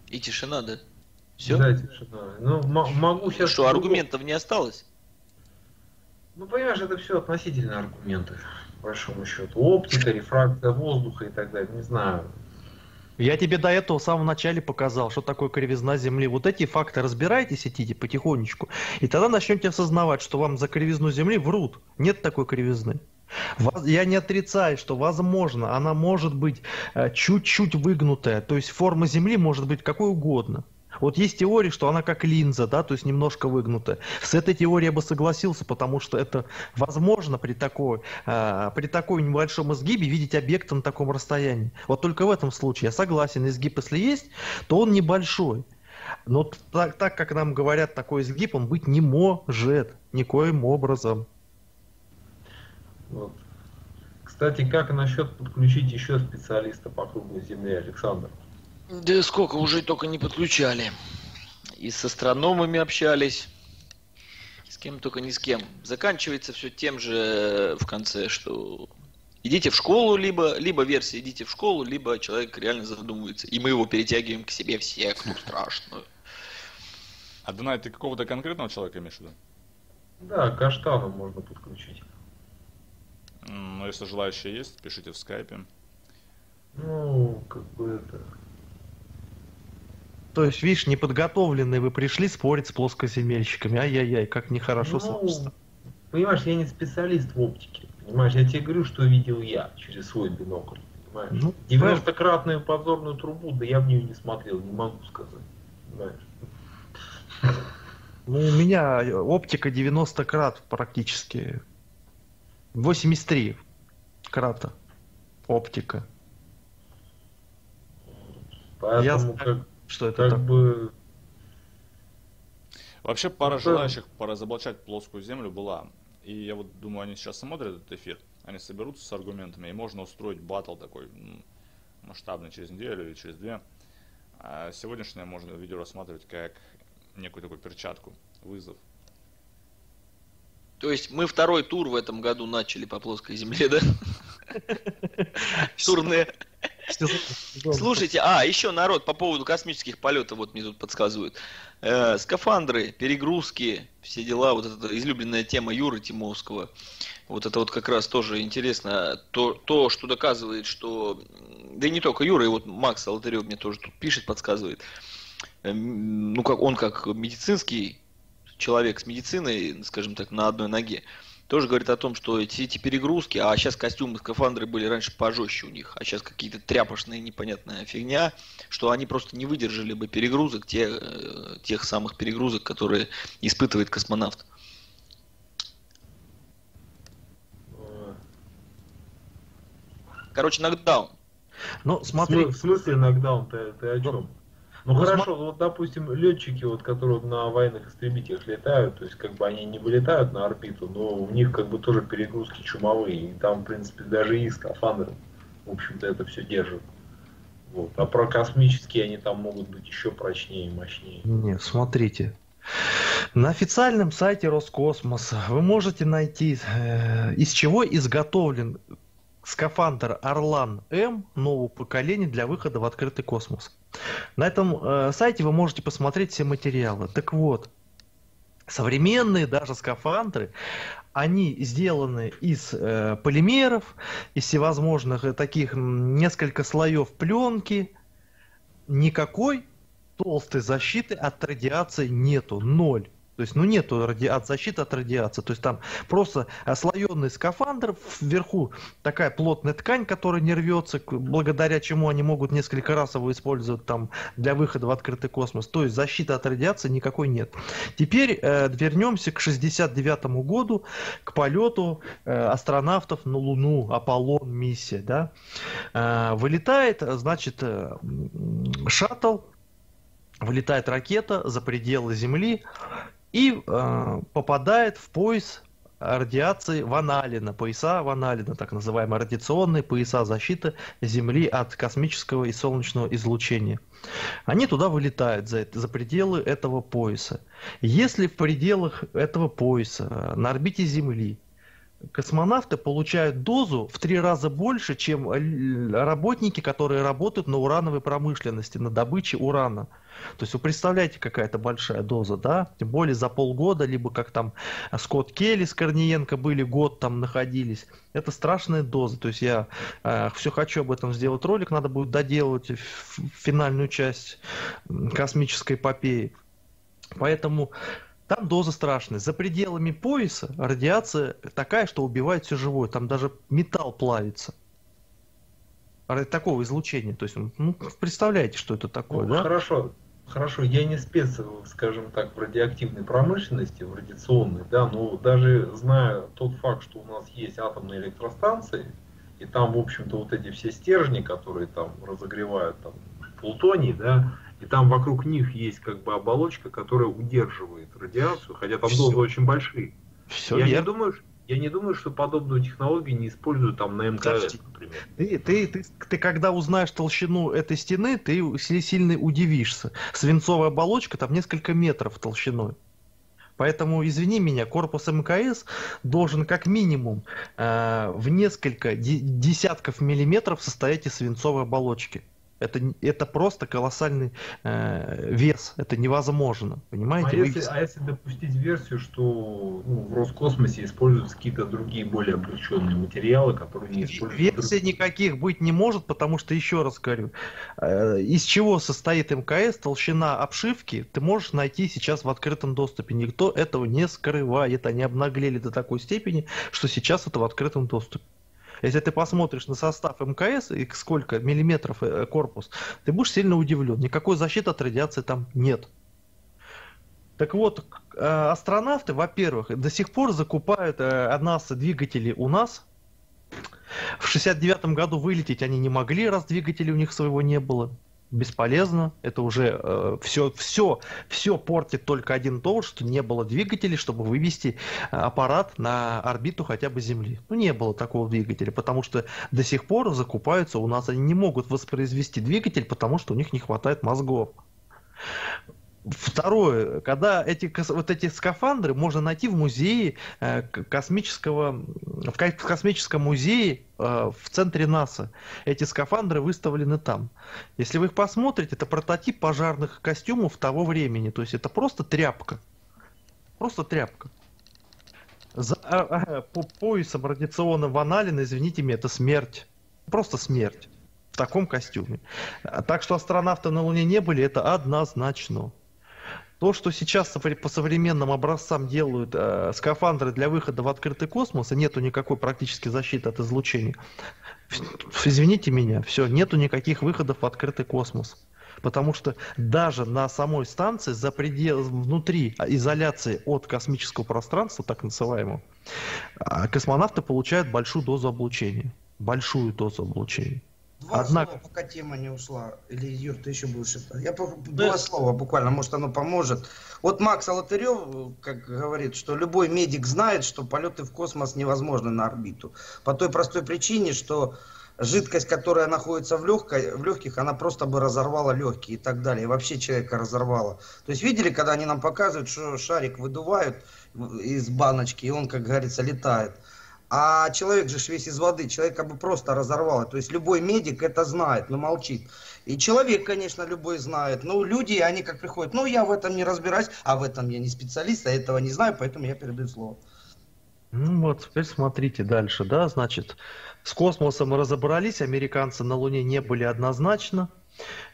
И тишина, да? Все? Да, тишина. Ну, могу сейчас... Что, аргументов не осталось? Ну, понимаешь, это все относительные аргументы, по большому счету. Оптика, рефракция воздуха и так далее, не знаю. Я тебе до этого в самом начале показал, что такое кривизна Земли. Вот эти факты разбирайтесь, идите потихонечку, и тогда начнете осознавать, что вам за кривизну Земли врут. Нет такой кривизны. Я не отрицаю, что возможно, она может быть э, чуть-чуть выгнутая, то есть форма Земли может быть какой угодно. Вот есть теория, что она как линза, да, то есть немножко выгнутая. С этой теорией я бы согласился, потому что это возможно при такой, э, при такой небольшом изгибе видеть объект на таком расстоянии. Вот только в этом случае я согласен, изгиб если есть, то он небольшой. Но так, так как нам говорят, такой изгиб он быть не может никоим образом. Вот. Кстати, как насчет подключить еще специалиста по кругу Земли, Александр? Да сколько уже только не подключали. И с астрономами общались. С кем только ни с кем. Заканчивается все тем же в конце, что идите в школу, либо, либо версия идите в школу, либо человек реально задумывается. И мы его перетягиваем к себе всех, ну страшно. А Дунай, ты какого-то конкретного человека имеешь в виду? Да, каштана можно подключить. Ну, если желающие есть, пишите в скайпе. Ну, как бы это... То есть, видишь, неподготовленные вы пришли спорить с плоскоземельщиками. Ай-яй-яй, как нехорошо ну, Понимаешь, я не специалист в оптике. Понимаешь, я тебе говорю, что видел я через свой бинокль. Понимаешь? Ну, 90-кратную подзорную трубу, да я в нее не смотрел, не могу сказать. Понимаешь? Ну, у меня оптика 90 крат практически. 83 крата оптика. Поэтому я... как что это как так? бы... Вообще пара желающих поразоблачать плоскую землю была. И я вот думаю, они сейчас смотрят этот эфир, они соберутся с аргументами, и можно устроить батл такой масштабный через неделю или через две. А сегодняшнее можно видео рассматривать как некую такую перчатку, вызов. То есть мы второй тур в этом году начали по плоской земле, да? Турне. Слушайте, а, еще народ по поводу космических полетов, вот мне тут подсказывают. Э, скафандры, перегрузки, все дела, вот эта излюбленная тема Юры Тимовского. Вот это вот как раз тоже интересно. То, то что доказывает, что... Да и не только Юра, и вот Макс Алтарев мне тоже тут пишет, подсказывает. Э, ну, как он как медицинский человек с медициной, скажем так, на одной ноге тоже говорит о том, что эти, эти перегрузки, а сейчас костюмы, скафандры были раньше пожестче у них, а сейчас какие-то тряпочные непонятная фигня, что они просто не выдержали бы перегрузок, те, э, тех самых перегрузок, которые испытывает космонавт. Короче, нокдаун. Ну, смотри. В смысле нокдаун? Ты, ты о чем? Ну, ну, ну хорошо, см... вот допустим, летчики, вот, которые на военных истребителях летают, то есть как бы они не вылетают на орбиту, но у них как бы тоже перегрузки чумовые, и там, в принципе, даже и скафандры, в общем-то, это все держат. Вот. А про космические они там могут быть еще прочнее и мощнее. Нет, смотрите. На официальном сайте Роскосмоса вы можете найти, э, из чего изготовлен скафандр Орлан М нового поколения для выхода в открытый космос. На этом э, сайте вы можете посмотреть все материалы. Так вот, современные даже скафандры, они сделаны из э, полимеров, из всевозможных таких несколько слоев пленки. Никакой толстой защиты от радиации нету, ноль. То есть, ну, нету ради... от защиты от радиации. То есть, там просто ослоенный скафандр, вверху такая плотная ткань, которая не рвется, благодаря чему они могут несколько раз его использовать там для выхода в открытый космос. То есть, защиты от радиации никакой нет. Теперь э, вернемся к 69 году, к полету э, астронавтов на Луну, Аполлон миссия, да. Э, вылетает, значит, э, шаттл, вылетает ракета за пределы Земли, и э, попадает в пояс радиации Ваналина, пояса Ваналина, так называемые радиационные пояса защиты Земли от космического и солнечного излучения. Они туда вылетают за, за пределы этого пояса. Если в пределах этого пояса на орбите Земли космонавты получают дозу в три раза больше, чем работники, которые работают на урановой промышленности, на добыче урана. То есть вы представляете, какая это большая доза, да? Тем более за полгода, либо как там Скотт Келли с Корниенко были, год там находились. Это страшная доза. То есть я э, все хочу об этом сделать ролик, надо будет доделать финальную часть космической эпопеи. Поэтому там доза страшная. За пределами пояса радиация такая, что убивает все живое. Там даже металл плавится. Такого излучения. То есть, ну, представляете, что это такое, ну, да? Хорошо. Хорошо, я не спец, скажем так, в радиоактивной промышленности, в радиационной, да, но даже зная тот факт, что у нас есть атомные электростанции, и там, в общем-то, вот эти все стержни, которые там разогревают там, плутоний, да, и там вокруг них есть как бы оболочка, которая удерживает радиацию, хотя там дозы очень большие. Все я, не думаю, я не думаю, что подобную технологию не используют там на МКС, например. Ты, ты, ты, ты когда узнаешь толщину этой стены, ты сильно удивишься. Свинцовая оболочка там несколько метров толщиной. Поэтому, извини меня, корпус МКС должен как минимум э, в несколько десятков миллиметров состоять из свинцовой оболочки. Это, это просто колоссальный э, вес. Это невозможно. Понимаете? А, если, а если допустить версию, что ну, в Роскосмосе используются какие-то другие более облегченные материалы, которые не используются? Версий никаких быть не может, потому что, еще раз говорю, э, из чего состоит МКС, толщина обшивки, ты можешь найти сейчас в открытом доступе. Никто этого не скрывает. Они обнаглели до такой степени, что сейчас это в открытом доступе. Если ты посмотришь на состав МКС и сколько миллиметров э, корпус, ты будешь сильно удивлен. Никакой защиты от радиации там нет. Так вот, э, астронавты, во-первых, до сих пор закупают э, НАСА двигатели у нас. В 69 году вылететь они не могли, раз двигателей у них своего не было бесполезно. Это уже э, все, все, все портит только один то, что не было двигателей, чтобы вывести э, аппарат на орбиту хотя бы Земли. Ну, не было такого двигателя, потому что до сих пор закупаются у нас, они не могут воспроизвести двигатель, потому что у них не хватает мозгов. Второе, когда эти, вот эти скафандры можно найти в музее э, космического, в космическом музее э, в центре НАСА. Эти скафандры выставлены там. Если вы их посмотрите, это прототип пожарных костюмов того времени. То есть это просто тряпка. Просто тряпка. За а, а, по поясом радиационного аналина, извините меня, это смерть. Просто смерть. В таком костюме. Так что астронавты на Луне не были, это однозначно. То, что сейчас по современным образцам делают э, скафандры для выхода в открытый космос, и нету никакой практически защиты от излучения. Извините меня, все, нету никаких выходов в открытый космос. Потому что даже на самой станции, за предел, внутри изоляции от космического пространства, так называемого, а, космонавты получают большую дозу облучения. Большую дозу облучения. Два Однако... слова, пока тема не ушла. Или, Юр, ты еще будешь это... Я да. Два слова буквально, может оно поможет. Вот Макс Алатырев, как говорит, что любой медик знает, что полеты в космос невозможны на орбиту. По той простой причине, что жидкость, которая находится в, легкой, в легких, она просто бы разорвала легкие и так далее. И вообще человека разорвала. То есть видели, когда они нам показывают, что шарик выдувают из баночки, и он, как говорится, летает. А человек же весь из воды, человек как бы просто разорвал. То есть любой медик это знает, но молчит. И человек, конечно, любой знает. Но люди, они как приходят, ну я в этом не разбираюсь, а в этом я не специалист, а этого не знаю, поэтому я передаю слово. Ну вот, теперь смотрите дальше, да, значит, с космосом разобрались, американцы на Луне не были однозначно.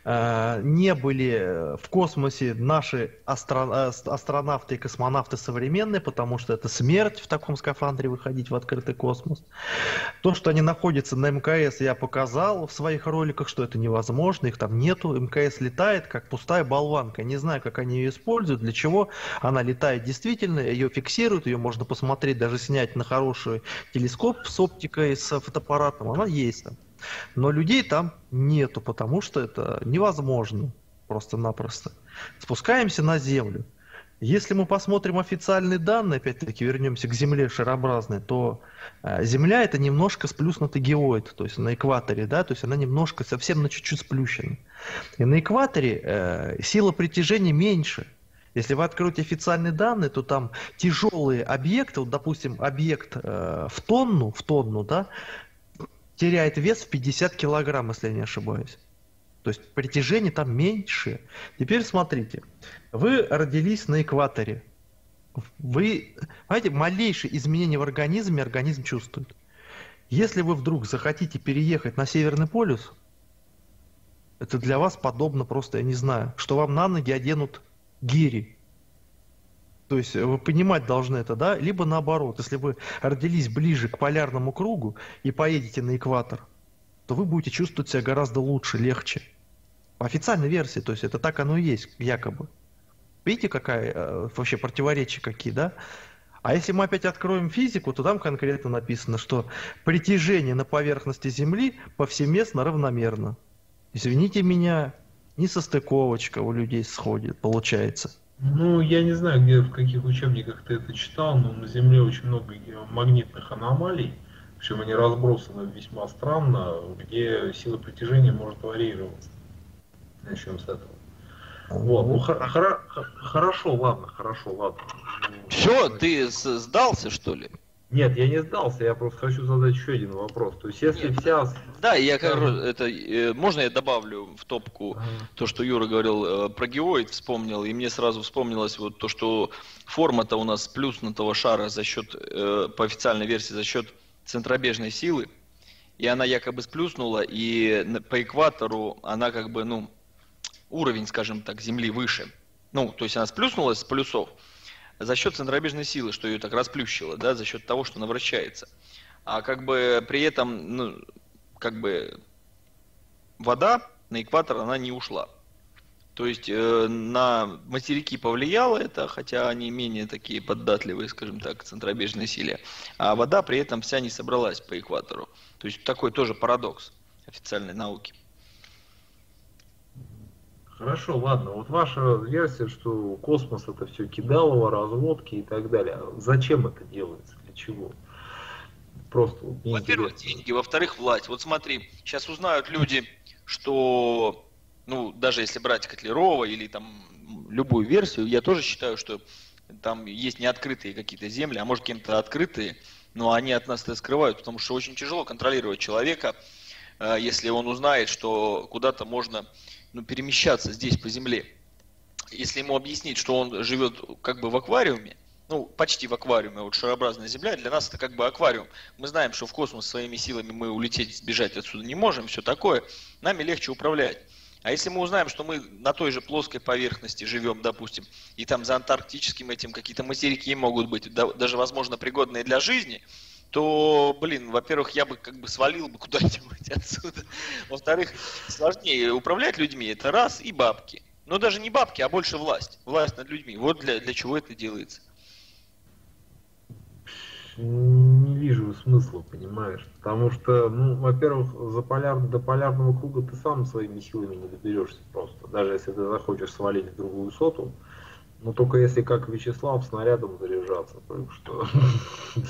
Э, не были в космосе наши астро... астронавты и космонавты современные, потому что это смерть в таком скафандре выходить в открытый космос. То, что они находятся на МКС, я показал в своих роликах, что это невозможно, их там нету. МКС летает, как пустая болванка. Не знаю, как они ее используют, для чего. Она летает действительно, ее фиксируют, ее можно посмотреть, даже снять на хороший телескоп с оптикой, с фотоаппаратом. Она есть там. Но людей там нету, потому что это невозможно просто-напросто. Спускаемся на Землю. Если мы посмотрим официальные данные, опять-таки вернемся к Земле шарообразной, то э, Земля это немножко сплюснутый геоид, то есть на экваторе, да, то есть она немножко, совсем на чуть-чуть сплющена. И на экваторе э, сила притяжения меньше. Если вы откроете официальные данные, то там тяжелые объекты, вот, допустим, объект э, в тонну, в тонну, да, теряет вес в 50 килограмм, если я не ошибаюсь. То есть притяжение там меньше. Теперь смотрите. Вы родились на экваторе. Вы, понимаете, малейшее изменение в организме организм чувствует. Если вы вдруг захотите переехать на Северный полюс, это для вас подобно просто, я не знаю, что вам на ноги оденут гири. То есть вы понимать должны это, да? Либо наоборот, если вы родились ближе к полярному кругу и поедете на экватор, то вы будете чувствовать себя гораздо лучше, легче. По официальной версии, то есть это так оно и есть, якобы. Видите, какая э, вообще противоречия какие, да? А если мы опять откроем физику, то там конкретно написано, что притяжение на поверхности Земли повсеместно равномерно. Извините меня, не состыковочка у людей сходит, получается. Ну, я не знаю, где, в каких учебниках ты это читал, но на Земле очень много магнитных аномалий. Причем они разбросаны весьма странно, где сила притяжения может варьироваться. Начнем с этого. Вот, ну хор- хор- хорошо, ладно, хорошо, ладно. Все, ты сдался, что ли? Нет, я не сдался, я просто хочу задать еще один вопрос. То есть, если Нет, вся... Да, я это, э, можно я добавлю в топку ага. то, что Юра говорил э, про геоид, вспомнил, и мне сразу вспомнилось вот то, что форма-то у нас плюснутого шара за счет, э, по официальной версии, за счет центробежной силы, и она якобы сплюснула, и по экватору она как бы, ну, уровень, скажем так, Земли выше. Ну, то есть она сплюснулась с полюсов за счет центробежной силы, что ее так расплющило, да, за счет того, что она вращается. А как бы при этом, ну, как бы вода на экватор, она не ушла. То есть э, на материки повлияло это, хотя они менее такие податливые, скажем так, центробежной силе. А вода при этом вся не собралась по экватору. То есть такой тоже парадокс официальной науки. Хорошо, ладно. Вот ваша версия, что космос это все кидалово, разводки и так далее. Зачем это делается? Для чего? Просто Во-первых, деньги, во-вторых, власть. Вот смотри, сейчас узнают люди, что ну, даже если брать Котлерова или там любую версию, я тоже считаю, что там есть неоткрытые какие-то земли, а может кем-то открытые, но они от нас это скрывают, потому что очень тяжело контролировать человека, э, если он узнает, что куда-то можно ну, перемещаться здесь по земле. Если ему объяснить, что он живет как бы в аквариуме, ну, почти в аквариуме, вот шарообразная Земля, для нас это как бы аквариум. Мы знаем, что в космос своими силами мы улететь, сбежать отсюда не можем, все такое, нами легче управлять. А если мы узнаем, что мы на той же плоской поверхности живем, допустим, и там за антарктическим этим какие-то материки могут быть, даже, возможно, пригодные для жизни, то, блин, во-первых, я бы как бы свалил бы куда-нибудь отсюда. Во-вторых, сложнее управлять людьми, это раз, и бабки. Но даже не бабки, а больше власть. Власть над людьми. Вот для, для чего это делается не вижу смысла, понимаешь? Потому что, ну, во-первых, за поляр... до полярного круга ты сам своими силами не доберешься просто. Даже если ты захочешь свалить в другую соту, но только если как Вячеслав снарядом заряжаться, только что.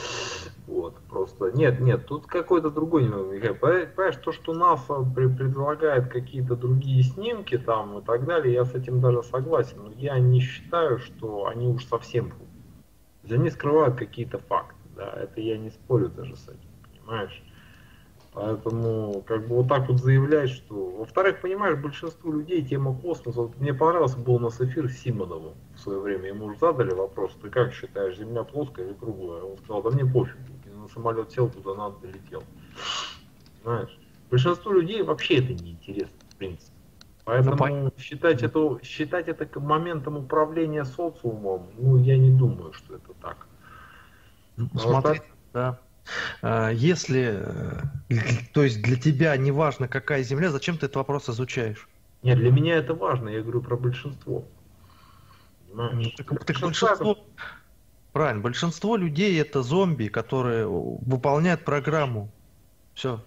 Вот, просто. Нет, нет, тут какой-то другой немного. Понимаешь, то, что НАСА предлагает какие-то другие снимки там и так далее, я с этим даже согласен. Но я не считаю, что они уж совсем... Они скрывают какие-то факты да, это я не спорю даже с этим, понимаешь? Поэтому, как бы вот так вот заявлять, что... Во-вторых, понимаешь, большинству людей тема космоса... Вот мне понравился был у нас эфир с Симоновым в свое время. Ему уже задали вопрос, ты как считаешь, Земля плоская или круглая? Он сказал, да мне пофиг. На самолет сел, куда надо, долетел. Знаешь, большинству людей вообще это не интересно, в принципе. Поэтому Ну, считать, это, считать это моментом управления социумом, ну, я не думаю, что это так. Ну, Смотри, так. да. А, Если, э, то есть для тебя не важно, какая земля, зачем ты этот вопрос изучаешь? Нет, для меня это важно, я говорю про большинство. Понимаешь? Так, так Большинство- правильно, большинство людей это зомби, которые выполняют программу. Все.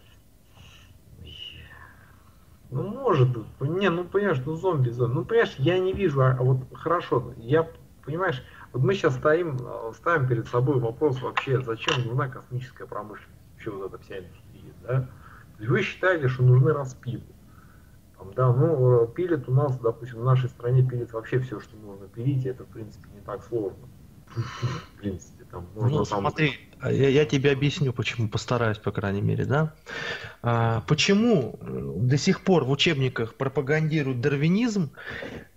Ну, может быть. Не, ну, понимаешь, ну, зомби, зомби. Ну, понимаешь, я не вижу, а вот хорошо, я, понимаешь, вот мы сейчас стоим, э, ставим перед собой вопрос вообще, зачем нужна космическая промышленность, вообще вот эта вся индустрия, да? То есть вы считаете, что нужны распилы. Там, да, ну, э, пилят у нас, допустим, в нашей стране пилят вообще все, что можно пилить, и это, в принципе, не так сложно. В принципе, там можно Ну, там- смотри, а я, я тебе объясню, почему, постараюсь, по крайней мере, да. А, почему э, до сих пор в учебниках пропагандируют дарвинизм,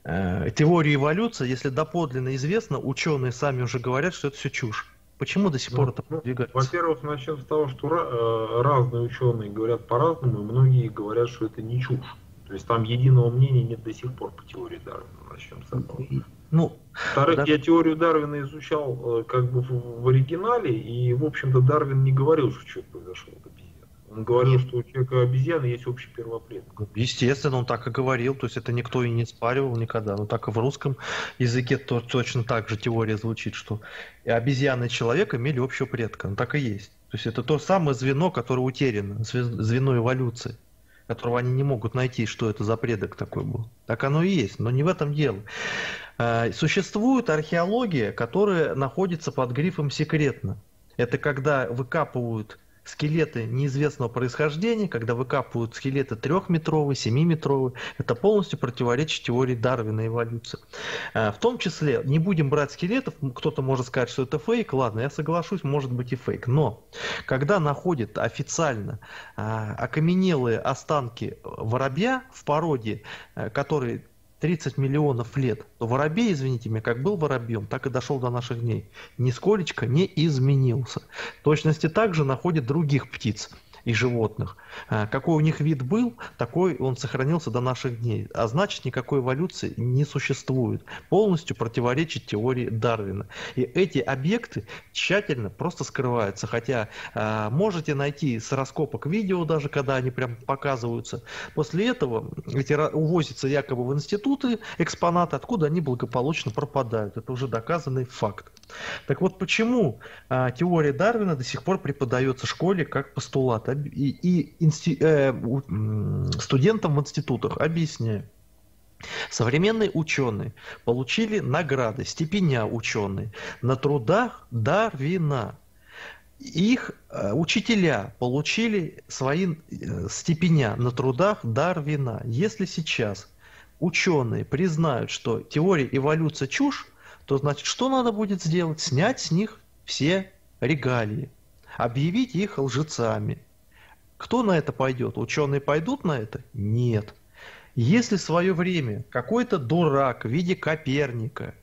э, теорию эволюции, если доподлинно известно, ученые сами уже говорят, что это все чушь. Почему до сих пор Ну, это ну, продвигается? Во-первых, начнем с того, что э, разные ученые говорят по-разному, и многие говорят, что это не чушь. То есть там единого мнения нет до сих пор по теории Дарвина. Начнем с этого. Ну, Во-вторых, Да. я теорию Дарвина изучал э, как бы в, в оригинале, и, в общем-то, Дарвин не говорил, что человек произошел от обезьян. Он говорил, что у человека и обезьяны есть общий первопредок. Естественно, он так и говорил, то есть это никто и не спаривал никогда. Но так и в русском языке то, точно так же теория звучит, что и обезьяны и человек имели общего предка. Ну, так и есть. То есть это то самое звено, которое утеряно, зве- звено эволюции, которого они не могут найти, что это за предок такой был. Так оно и есть, но не в этом дело. А, Существует археология, которая находится под грифом «секретно». Это когда выкапывают скелеты неизвестного происхождения, когда выкапывают скелеты трехметровые, семиметровые, это полностью противоречит теории Дарвина эволюции. А, В том числе, не будем брать скелетов, кто-то может сказать, что это фейк, ладно, я соглашусь, может быть и фейк, но когда находят официально а, окаменелые останки воробья в породе, который 30 миллионов лет, то воробей, извините меня, как был воробьем, так и дошел до наших дней. Нисколечко не изменился. В точности также находят других птиц и животных. А, Какой у них вид был, такой он сохранился до наших дней. А значит, никакой эволюции не существует. Полностью противоречит теории Дарвина. И эти объекты тщательно просто скрываются. Хотя а, можете найти с раскопок видео, даже когда они прям показываются. После этого эти увозятся якобы в институты экспонаты, откуда они благополучно пропадают. Это уже доказанный факт. Так вот, почему а, теория Дарвина до сих пор преподается в школе как постулат? И, и инсти- э, студентам в институтах объясняю. Современные ученые получили награды, степеня ученые на трудах Дарвина. Их э, учителя получили свои э, степеня на трудах Дарвина. Если сейчас ученые признают, что теория эволюции чушь, то значит, что надо будет сделать? Снять с них все регалии, объявить их лжецами. Кто на это пойдет? Ученые пойдут на это? Нет. Если в свое время какой-то дурак в виде Коперника,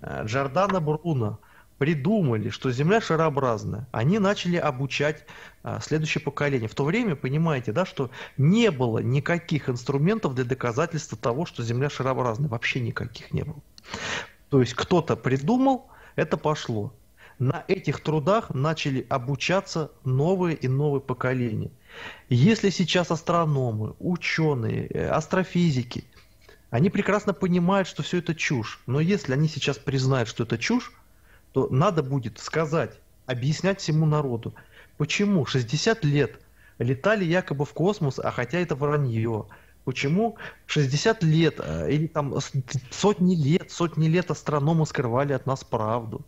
э, Джордана Бруно придумали, что Земля шарообразная, они начали обучать а, следующее поколение. В то время, понимаете, да, что не было никаких инструментов для доказательства того, что Земля шарообразная. Вообще никаких не было. То есть кто-то придумал, это пошло. На этих трудах начали обучаться новые и новые поколения. Если сейчас астрономы, ученые, э, астрофизики, они прекрасно понимают, что все это чушь. Но если они сейчас признают, что это чушь, то надо будет сказать, объяснять всему народу, почему 60 лет летали якобы в космос, а хотя это вранье. Почему 60 лет э, или там сотни лет, сотни лет астрономы скрывали от нас правду.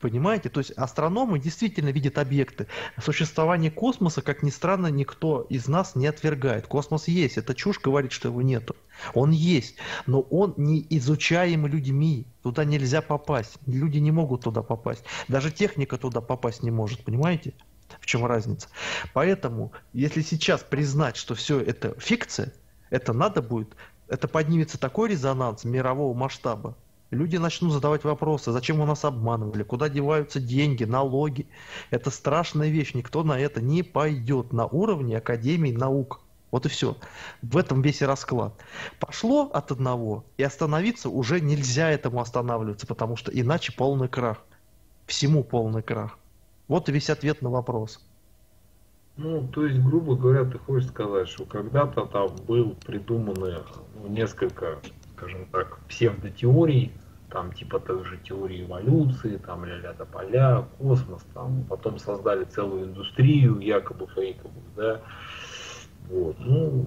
Понимаете? То есть астрономы действительно видят объекты. Существование космоса, как ни странно, никто из нас не отвергает. Космос есть. Это чушь говорит, что его нету. Он есть. Но он не изучаем людьми. Туда нельзя попасть. Люди не могут туда попасть. Даже техника туда попасть не может. Понимаете? В чем разница? Поэтому, если сейчас признать, что все это фикция, это надо будет, это поднимется такой резонанс мирового масштаба, Люди начнут задавать вопросы, зачем вы нас обманывали, куда деваются деньги, налоги. Это страшная вещь, никто на это не пойдет на уровне Академии наук. Вот и все. В этом весь и расклад. Пошло от одного, и остановиться уже нельзя этому останавливаться, потому что иначе полный крах. Всему полный крах. Вот и весь ответ на вопрос. Ну, то есть, грубо говоря, ты хочешь сказать, что когда-то там был придуманы ну, несколько, скажем так, псевдотеорий, там типа той же теории эволюции, там ля-ля поля, космос, там потом создали целую индустрию, якобы фейковую, да. Вот, ну,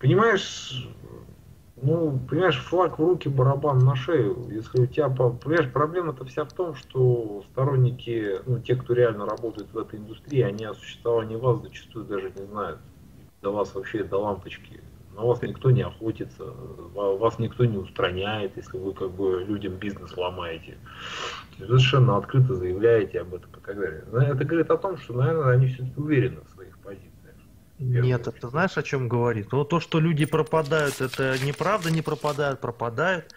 понимаешь, ну, понимаешь, флаг в руки, барабан на шею. Если у тебя, понимаешь, проблема-то вся в том, что сторонники, ну, те, кто реально работает в этой индустрии, они о существовании вас зачастую даже не знают. До вас вообще до лампочки. На вас никто не охотится, вас никто не устраняет, если вы как бы людям бизнес ломаете. Совершенно открыто заявляете об этом и так далее. Это говорит о том, что, наверное, они все-таки уверены в. Нет, это знаешь, о чем говорит? Ну, то, что люди пропадают, это неправда, не пропадают, пропадают.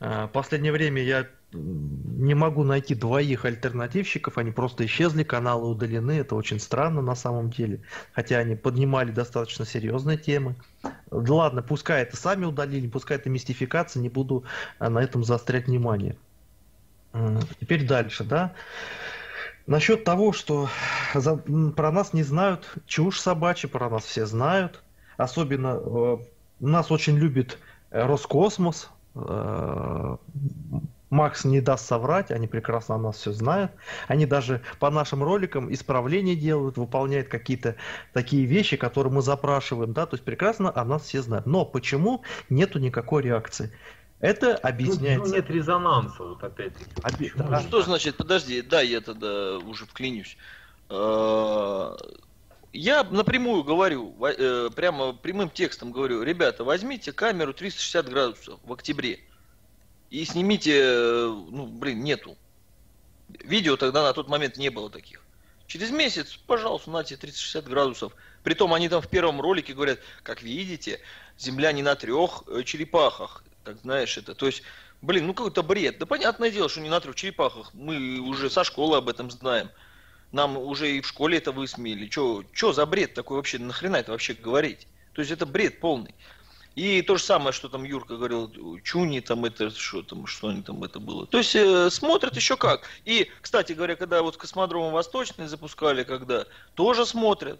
В последнее время я не могу найти двоих альтернативщиков, они просто исчезли, каналы удалены, это очень странно на самом деле, хотя они поднимали достаточно серьезные темы. Да ладно, пускай это сами удалили, пускай это мистификация, не буду а, на этом заострять внимание. Теперь дальше, да. Насчет того, что за, про нас не знают, чушь собачья, про нас все знают. Особенно э, нас очень любит Роскосмос. Э, Макс не даст соврать, они прекрасно о нас все знают. Они даже по нашим роликам исправления делают, выполняют какие-то такие вещи, которые мы запрашиваем, да, то есть прекрасно о нас все знают. Но почему нету никакой реакции? Это объясняется... Ну, нет резонанса, вот опять-таки. Оби... Да. Что значит, подожди, да, я тогда уже вклинюсь. А, я напрямую говорю, э, прямо прямым текстом говорю, ребята, возьмите камеру 360 градусов в октябре и снимите, э, ну, блин, нету. Видео тогда на тот момент не было таких. Через месяц, пожалуйста, нате 360 градусов. Притом они там в первом ролике говорят, как видите, Земля не на трех э, черепахах так знаешь это. То есть, блин, ну какой-то бред. Да понятное дело, что не на трех черепахах. Мы уже со школы об этом знаем. Нам уже и в школе это высмеяли. Что за бред такой вообще? Нахрена это вообще говорить? То есть это бред полный. И то же самое, что там Юрка говорил, Чуни там это, что там, что они там это было. То есть э, смотрят еще как. И, кстати говоря, когда вот космодром Восточный запускали, когда, тоже смотрят.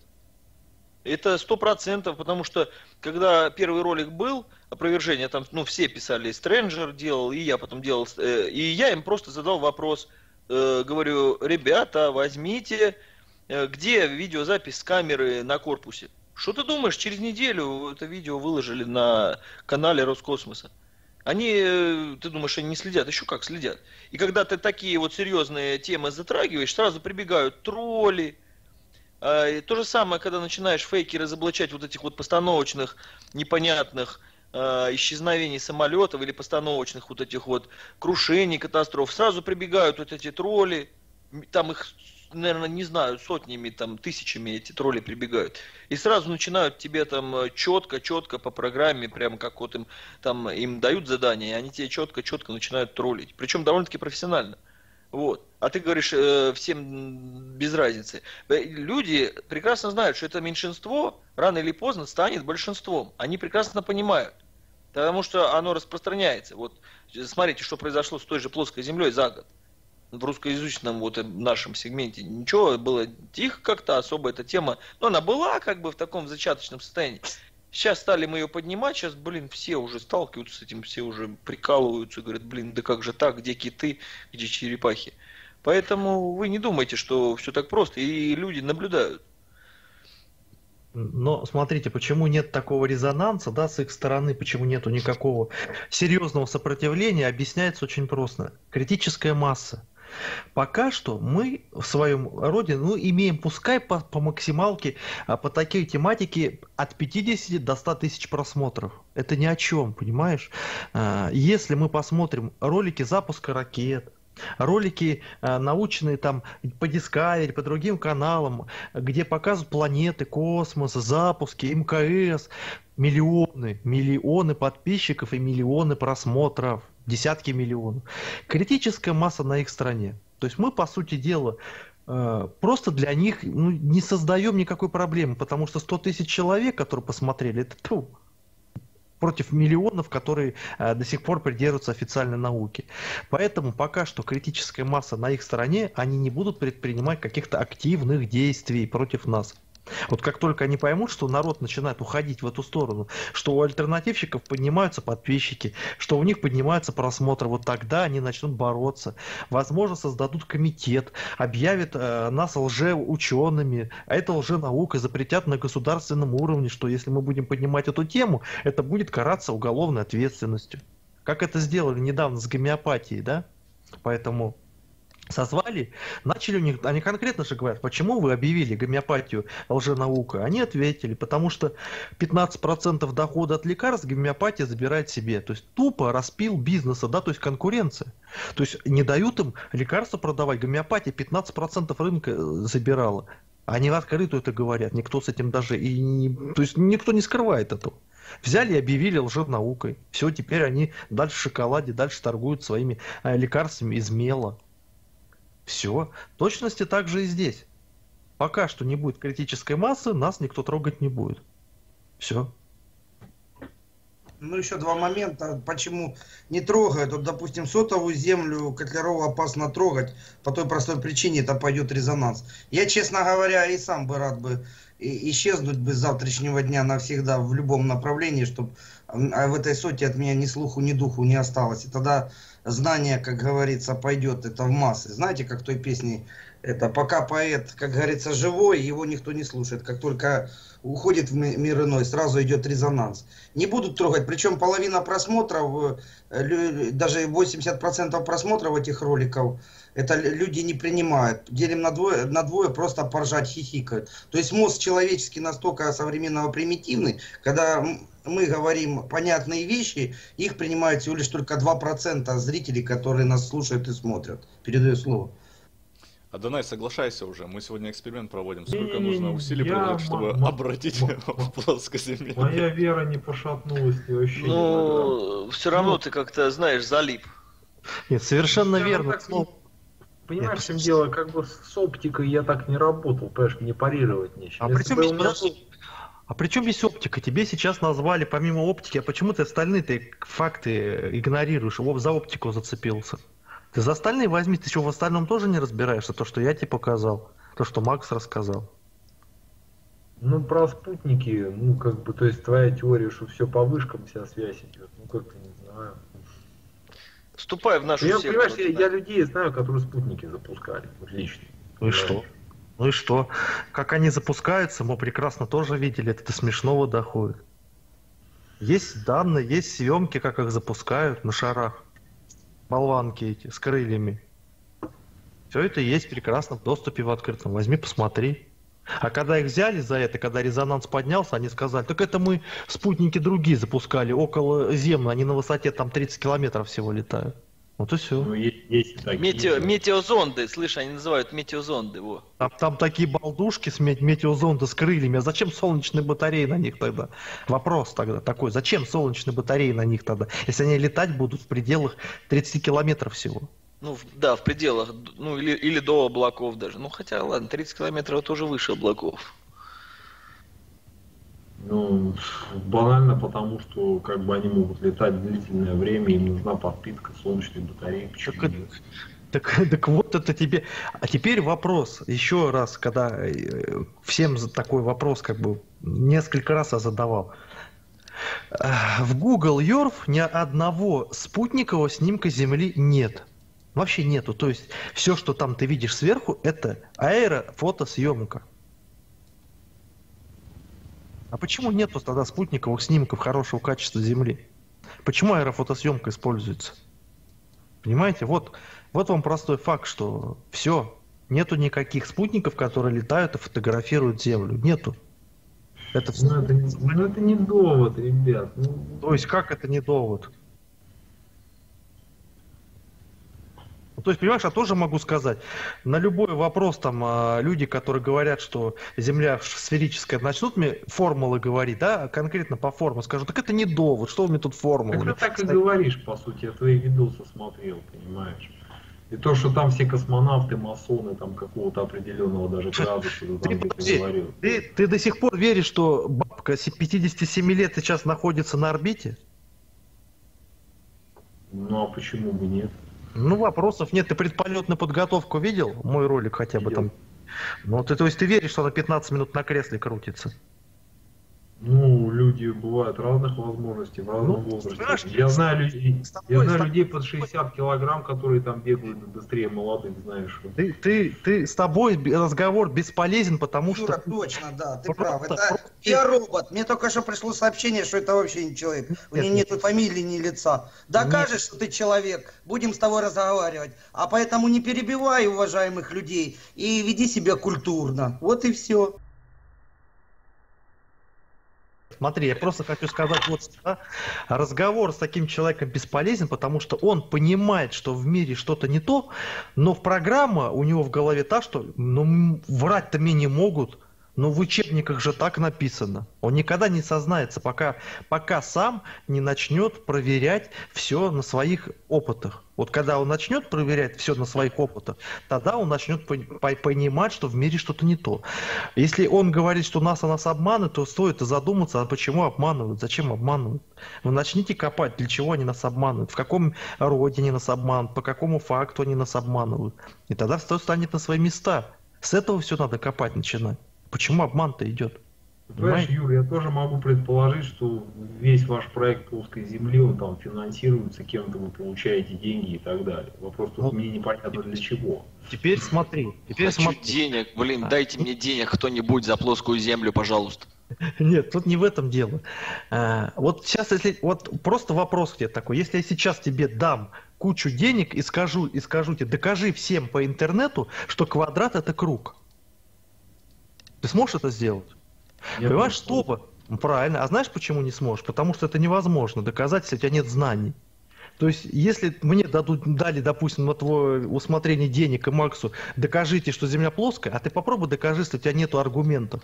Это сто процентов, потому что когда первый ролик был, опровержение, там, ну, все писали, Стрэнджер делал, и я потом делал, э, и я им просто задал вопрос, э, говорю, ребята, возьмите, э, где видеозапись с камеры на корпусе? Что ты думаешь, через неделю это видео выложили на канале Роскосмоса? Они, э, ты думаешь, они не следят? Еще как следят. И когда ты такие вот серьезные темы затрагиваешь, сразу прибегают тролли, а, и то же самое, когда начинаешь фейки разоблачать вот этих вот постановочных, непонятных э, исчезновений самолетов или постановочных вот этих вот крушений, катастроф, сразу прибегают вот эти тролли, там их, наверное, не знаю, сотнями, там, тысячами эти тролли прибегают. И сразу начинают тебе там четко, четко по программе, прямо как вот им, там, им дают задание, и они тебе четко, четко начинают троллить. Причем довольно-таки профессионально. Вот. А ты говоришь, э, всем без разницы. Э, люди прекрасно знают, что это меньшинство рано или поздно станет большинством. Они прекрасно понимают. Потому что оно распространяется. Вот смотрите, что произошло с той же плоской землей за год. В русскоязычном вот нашем сегменте ничего было тихо как-то, особо эта тема, но она была как бы в таком зачаточном состоянии. Сейчас стали мы ее поднимать, сейчас, блин, все уже сталкиваются с этим, все уже прикалываются, говорят, блин, да как же так, где киты, где черепахи. Поэтому вы не думайте, что все так просто, и люди наблюдают. Но смотрите, почему нет такого резонанса, да, с их стороны, почему нету никакого серьезного сопротивления, объясняется очень просто. Критическая масса. Пока что мы в своем роде ну, имеем, пускай по, по максималке, а, по такой тематике от 50 до 100 тысяч просмотров. Это ни о чем, понимаешь? А, если мы посмотрим ролики запуска ракет, ролики а, научные там по Discovery, по другим каналам, где показывают планеты, космос, запуски, МКС, миллионы, миллионы подписчиков и миллионы просмотров десятки миллионов. Критическая масса на их стороне. То есть мы, по сути дела, э, просто для них ну, не создаем никакой проблемы, потому что 100 тысяч человек, которые посмотрели, это тьфу, против миллионов, которые э, до сих пор придерживаются официальной науки. Поэтому пока что критическая масса на их стороне, они не будут предпринимать каких-то активных действий против нас. Вот как только они поймут, что народ начинает уходить в эту сторону, что у альтернативщиков поднимаются подписчики, что у них поднимаются просмотры, вот тогда они начнут бороться. Возможно, создадут комитет, объявят э, нас лжеучеными, а это лженаука, запретят на государственном уровне, что если мы будем поднимать эту тему, это будет караться уголовной ответственностью. Как это сделали недавно с гомеопатией, да? Поэтому созвали, начали у них, они конкретно же говорят, почему вы объявили гомеопатию лженаука? Они ответили, потому что 15% дохода от лекарств гомеопатия забирает себе. То есть тупо распил бизнеса, да, то есть конкуренция. То есть не дают им лекарства продавать, гомеопатия 15% рынка э, забирала. Они открыто это говорят, никто с этим даже и не, то есть никто не скрывает этого. Взяли и объявили лженаукой. Все, теперь они дальше в шоколаде, дальше торгуют своими э, лекарствами из мела. Все. Точности также и здесь. Пока что не будет критической массы, нас никто трогать не будет. Все. Ну, еще два момента, почему не трогают. Вот, допустим, сотовую землю Котлярова опасно трогать, по той простой причине это пойдет резонанс. Я, честно говоря, и сам бы рад бы исчезнуть бы с завтрашнего дня навсегда в любом направлении, чтобы а в этой соте от меня ни слуху, ни духу не осталось. И тогда знание, как говорится, пойдет это в массы. Знаете, как той песни, это пока поэт, как говорится, живой, его никто не слушает. Как только уходит в мир иной, сразу идет резонанс. Не будут трогать, причем половина просмотров, э, даже 80% просмотров этих роликов, это люди не принимают. Делим на двое, на двое просто поржать, хихикают. То есть мозг человеческий настолько современного примитивный, когда мы говорим понятные вещи, их принимают всего лишь только 2% зрителей, которые нас слушают и смотрят. Передаю слово. Адонай, соглашайся уже, мы сегодня эксперимент проводим. Сколько не, нужно усилий приложить, чтобы обратить в плоскоземелье? Моя вера не пошатнулась, не вообще Ну, все равно ну, ты как-то, знаешь, залип. Нет, совершенно верно. Так, ну, понимаешь, в чем дело, как бы с оптикой я так не работал, понимаешь, не парировать нечего. А при чем здесь а при чем здесь оптика? Тебе сейчас назвали помимо оптики, а почему ты остальные ты факты игнорируешь? Его за оптику зацепился. Ты за остальные возьми, ты что в остальном тоже не разбираешься? То, что я тебе показал, то, что Макс рассказал. Ну, про спутники, ну, как бы, то есть твоя теория, что все по вышкам вся связь идет, ну, как-то не знаю. Вступай в нашу я, Понимаешь, я, я людей знаю, которые спутники запускали, лично. Ну и что? Ну и что? Как они запускаются, мы прекрасно тоже видели, это до смешного доходит. Есть данные, есть съемки, как их запускают на шарах. Болванки эти с крыльями. Все это есть прекрасно в доступе в открытом. Возьми, посмотри. А когда их взяли за это, когда резонанс поднялся, они сказали, так это мы спутники другие запускали, около Земли, они на высоте там 30 километров всего летают. Вот и все. Ну, есть, есть такие. Метео, метеозонды, слышь, они называют метеозонды. Во. Там, там такие балдушки с метеозонды с крыльями. А зачем солнечные батареи на них тогда? Вопрос тогда такой. Зачем солнечные батареи на них тогда? Если они летать будут в пределах 30 километров всего. Ну, да, в пределах, ну, или, или до облаков даже. Ну, хотя, ладно, 30 километров тоже выше облаков. Ну, банально потому, что как бы они могут летать длительное время, им нужна подпитка солнечной батареи. Почему так, нет? Так, так вот это тебе. А теперь вопрос. Еще раз, когда э, всем такой вопрос как бы несколько раз я задавал. В Google Earth ни одного спутникового снимка Земли нет. Вообще нету. То есть все, что там ты видишь сверху, это аэрофотосъемка. А почему нету тогда спутниковых снимков хорошего качества Земли? Почему аэрофотосъемка используется? Понимаете, вот, вот вам простой факт, что все, нету никаких спутников, которые летают и фотографируют Землю. Нету. Это, ну, это, ну, это не довод, ребят. Ну... То есть как это не довод? То есть, понимаешь, я тоже могу сказать, на любой вопрос там а, люди, которые говорят, что Земля сферическая, начнут мне формулы говорить, да, конкретно по формуле, скажу, так это не довод, что вы мне тут формулы? Так ты так и говоришь, по сути, я твои видосы смотрел, понимаешь. И то, что там все космонавты, масоны, там какого-то определенного даже градуса, там Ты, говорил. ты, ты до сих пор веришь, что бабка с 57 лет сейчас находится на орбите? Ну а почему бы нет? Ну, вопросов нет. Ты предполетную подготовку видел? Мой ролик хотя бы Видел. там. Ну, ты, то есть ты веришь, что она 15 минут на кресле крутится? Ну, люди бывают разных возможностей, в разном Ну, возрасте. знаешь, Я знаю, людей, тобой- я знаю людей под 60 килограмм, которые там бегают быстрее молодых, знаешь. Ты, ты, ты, с тобой разговор бесполезен, потому Юра, что... точно, да, ты Просто- прав. Это просто- я робот. Мне только что пришло сообщение, что это вообще не человек. У Нет, нее нет. нет фамилии, ни лица. Докажешь, что ты человек, будем с тобой разговаривать. А поэтому не перебивай уважаемых людей и веди себя культурно. Вот и все. Смотри, я просто хочу сказать вот да, разговор с таким человеком бесполезен, потому что он понимает, что в мире что-то не то, но в программа у него в голове та, что ну, врать-то мне не могут, но в учебниках же так написано. Он никогда не сознается, пока, пока сам не начнет проверять все на своих опытах. Вот когда он начнет проверять все на своих опытах, тогда он начнет пон- по- понимать, что в мире что-то не то. Если он говорит, что нас, нас обманывают, то стоит задуматься, а почему обманывают, зачем обманывают. Вы начните копать, для чего они нас обманывают, в каком роде они нас обманывают, по какому факту они нас обманывают. И тогда все станет на свои места. С этого все надо копать начинать. Почему обман-то идет? Понимаешь, Понимаете? Юр, я тоже могу предположить, что весь ваш проект плоской земли, он там финансируется, кем-то вы получаете деньги и так далее. Вопрос тут Ну, мне непонятно для чего. Теперь смотри, теперь Хочу смотри. денег, блин, А. дайте мне денег кто-нибудь за плоскую землю, пожалуйста. Нет, тут не в этом дело. А, вот сейчас, если вот просто вопрос где такой, если я сейчас тебе дам кучу денег и скажу, и скажу тебе, докажи всем по интернету, что квадрат это круг. Ты сможешь это сделать? Я Понимаешь, тупо. Ну, Правильно. А знаешь, почему не сможешь? Потому что это невозможно доказать, если у тебя нет знаний. То есть, если мне дадут, дали, допустим, на твое усмотрение денег и Максу, докажите, что Земля плоская, а ты попробуй докажи, если у тебя нет аргументов.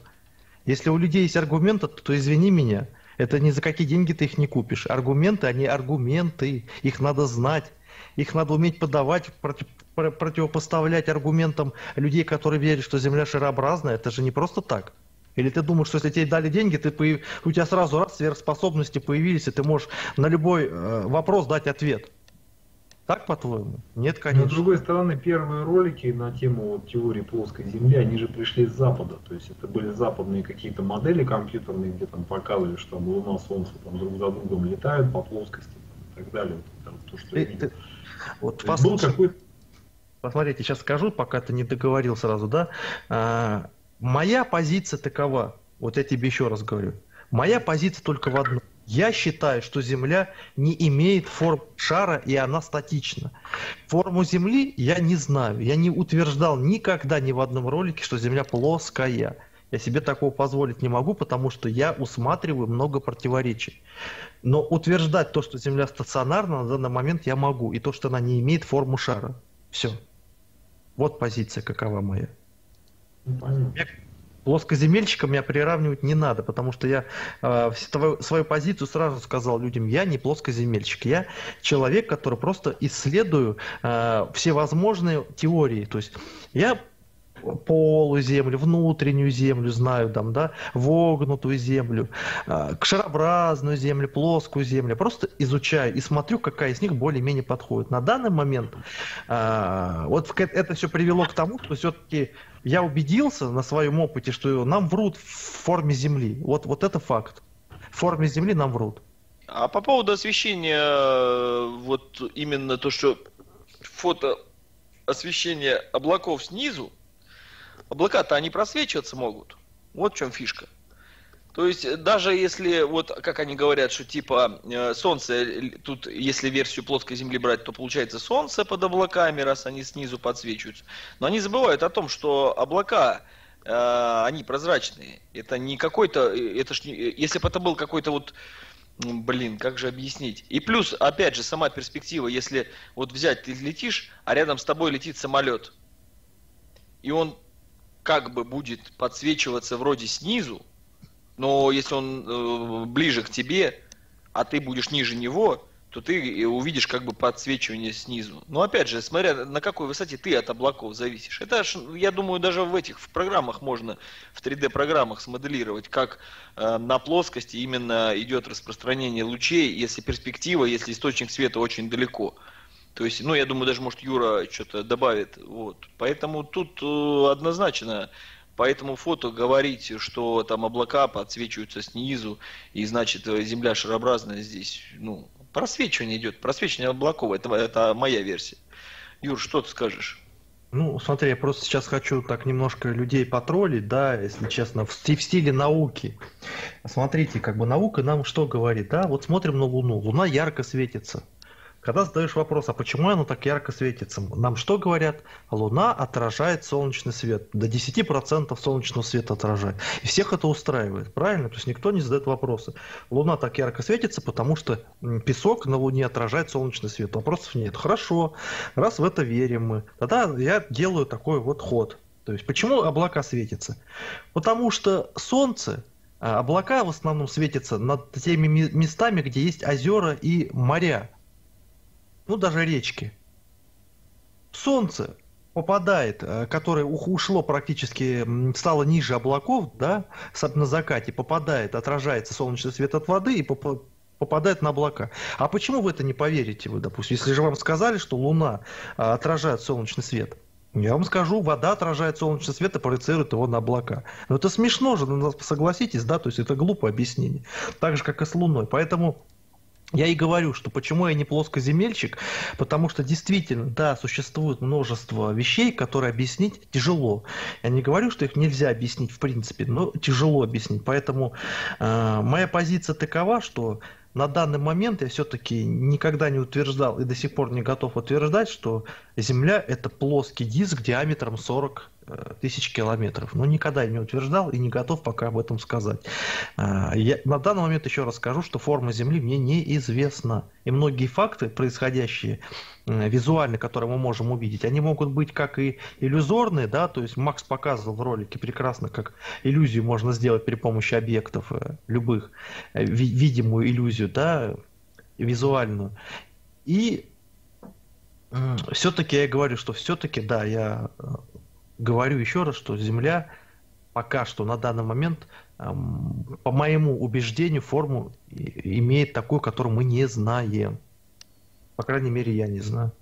Если у людей есть аргументы, то извини меня, это ни за какие деньги ты их не купишь. Аргументы, они аргументы, их надо знать. Их надо уметь подавать, против- противопоставлять аргументам людей, которые верят, что Земля шарообразная. Это же не просто так. Или ты думаешь, что если тебе дали деньги, ты появ- у тебя сразу раз сверхспособности появились, и ты можешь на любой э, вопрос дать ответ. Так, по-твоему? Нет, Но, с конечно. другой стороны, первые ролики на тему вот, теории плоской Земли, они же пришли с Запада. То есть это были западные какие-то модели компьютерные, где там показывали, что там Луна, Солнце там друг за другом летают по плоскости там, и так далее. Вот, там, то, что я Ты- видел. Вот есть был послушай, какой-то Посмотрите, сейчас скажу, пока ты не договорил сразу, да. А, моя позиция такова, вот я тебе еще раз говорю. Моя позиция только в одном. Я считаю, что Земля не имеет форм шара, и она статична. Форму Земли я не знаю. Я не утверждал никогда ни в одном ролике, что Земля плоская. Я себе такого позволить не могу, потому что я усматриваю много противоречий. Но утверждать то, что Земля стационарна на данный момент я могу, и то, что она не имеет форму шара. Все. Вот позиция какова моя. ну, понятно. Плоскоземельщика меня приравнивать не надо, потому что я э, твою- свою позицию сразу сказал людям, я не плоскоземельщик, я человек, который просто исследую э, всевозможные теории. То есть я полую землю, внутреннюю землю знаю, там, да, вогнутую землю, э, шарообразную землю, плоскую землю. Просто изучаю и смотрю, какая из них более-менее подходит. На данный момент э, вот это все привело к тому, что все-таки я убедился на своем опыте, что нам врут в форме Земли. Вот, вот это факт. В форме Земли нам врут. А по поводу освещения, э, вот именно то, что фото освещение облаков снизу, облака-то они просвечиваться могут. Вот в чем фишка. То есть э, даже если, вот как они говорят, что типа э, Солнце, э, тут если версию плоской Земли брать, то получается Солнце под облаками, раз они снизу подсвечиваются. Но они забывают о том, что облака, э, они прозрачные. Это не какой-то, это ж не, если бы это был какой-то вот, блин, как же объяснить? И плюс, опять же, сама перспектива, если вот взять, ты летишь, а рядом с тобой летит самолет, и он как бы будет подсвечиваться вроде снизу, но если он э, ближе к тебе, а ты будешь ниже него, то ты увидишь как бы подсвечивание снизу. Но опять же, смотря на какой высоте ты от облаков зависишь. Это, я думаю, даже в этих в программах можно, в 3D-программах смоделировать, как э, на плоскости именно идет распространение лучей, если перспектива, если источник света очень далеко. То есть, ну, я думаю, даже, может, Юра что-то добавит. Вот. Поэтому тут э, однозначно по этому фото говорить, что там облака подсвечиваются снизу, и значит Земля шарообразная здесь, ну, Просвечивание идет, просвечивание облаков, это, это моя версия. Юр, что ты скажешь? Ну, смотри, я просто сейчас хочу так немножко людей потроллить, да, если честно, в, в стиле науки. Смотрите, как бы наука нам что говорит, да, вот смотрим на Луну, Луна ярко светится. Когда задаешь вопрос, а почему оно так ярко светится, нам что говорят? Луна отражает солнечный свет. До 10% солнечного света отражает. И всех это устраивает, правильно? То есть никто не задает вопросы. Луна так ярко светится, потому что песок на Луне отражает солнечный свет. Вопросов нет. Хорошо, раз в это верим мы, тогда я делаю такой вот ход. То есть почему облака светятся? Потому что Солнце а, Облака в основном светятся над теми местами, где есть озера и моря ну даже речки. Солнце попадает, э, которое ушло практически, стало ниже облаков, да, на закате, попадает, отражается солнечный свет от воды и попадает на облака. А почему вы это не поверите вы, допустим, если же вам сказали, что Луна э, отражает солнечный свет? Я вам скажу, вода отражает солнечный свет и проецирует его на облака. Но это смешно же, ну, согласитесь, да, то есть это глупое объяснение. Так же, как и с Луной. Поэтому я и говорю, что почему я не плоскоземельщик, потому что действительно, да, существует множество вещей, которые объяснить тяжело. Я не говорю, что их нельзя объяснить в принципе, но тяжело объяснить. Поэтому э, моя позиция такова, что на данный момент я все-таки никогда не утверждал и до сих пор не готов утверждать, что Земля это плоский диск диаметром 40 Э, тысяч километров. Но никогда не утверждал и не готов пока об этом сказать. Э, я на данный момент еще раз скажу, что форма Земли мне неизвестна. И многие факты, происходящие э, визуально, которые мы можем увидеть, они могут быть как и иллюзорные, да, то есть Макс показывал в ролике прекрасно, как иллюзию можно сделать при помощи объектов любых, видимую иллюзию, да, визуальную. И все-таки я говорю, что все-таки, да, я говорю еще раз, что Земля пока что на данный момент, по моему убеждению, форму имеет такую, которую мы не знаем. По крайней мере, я не знаю.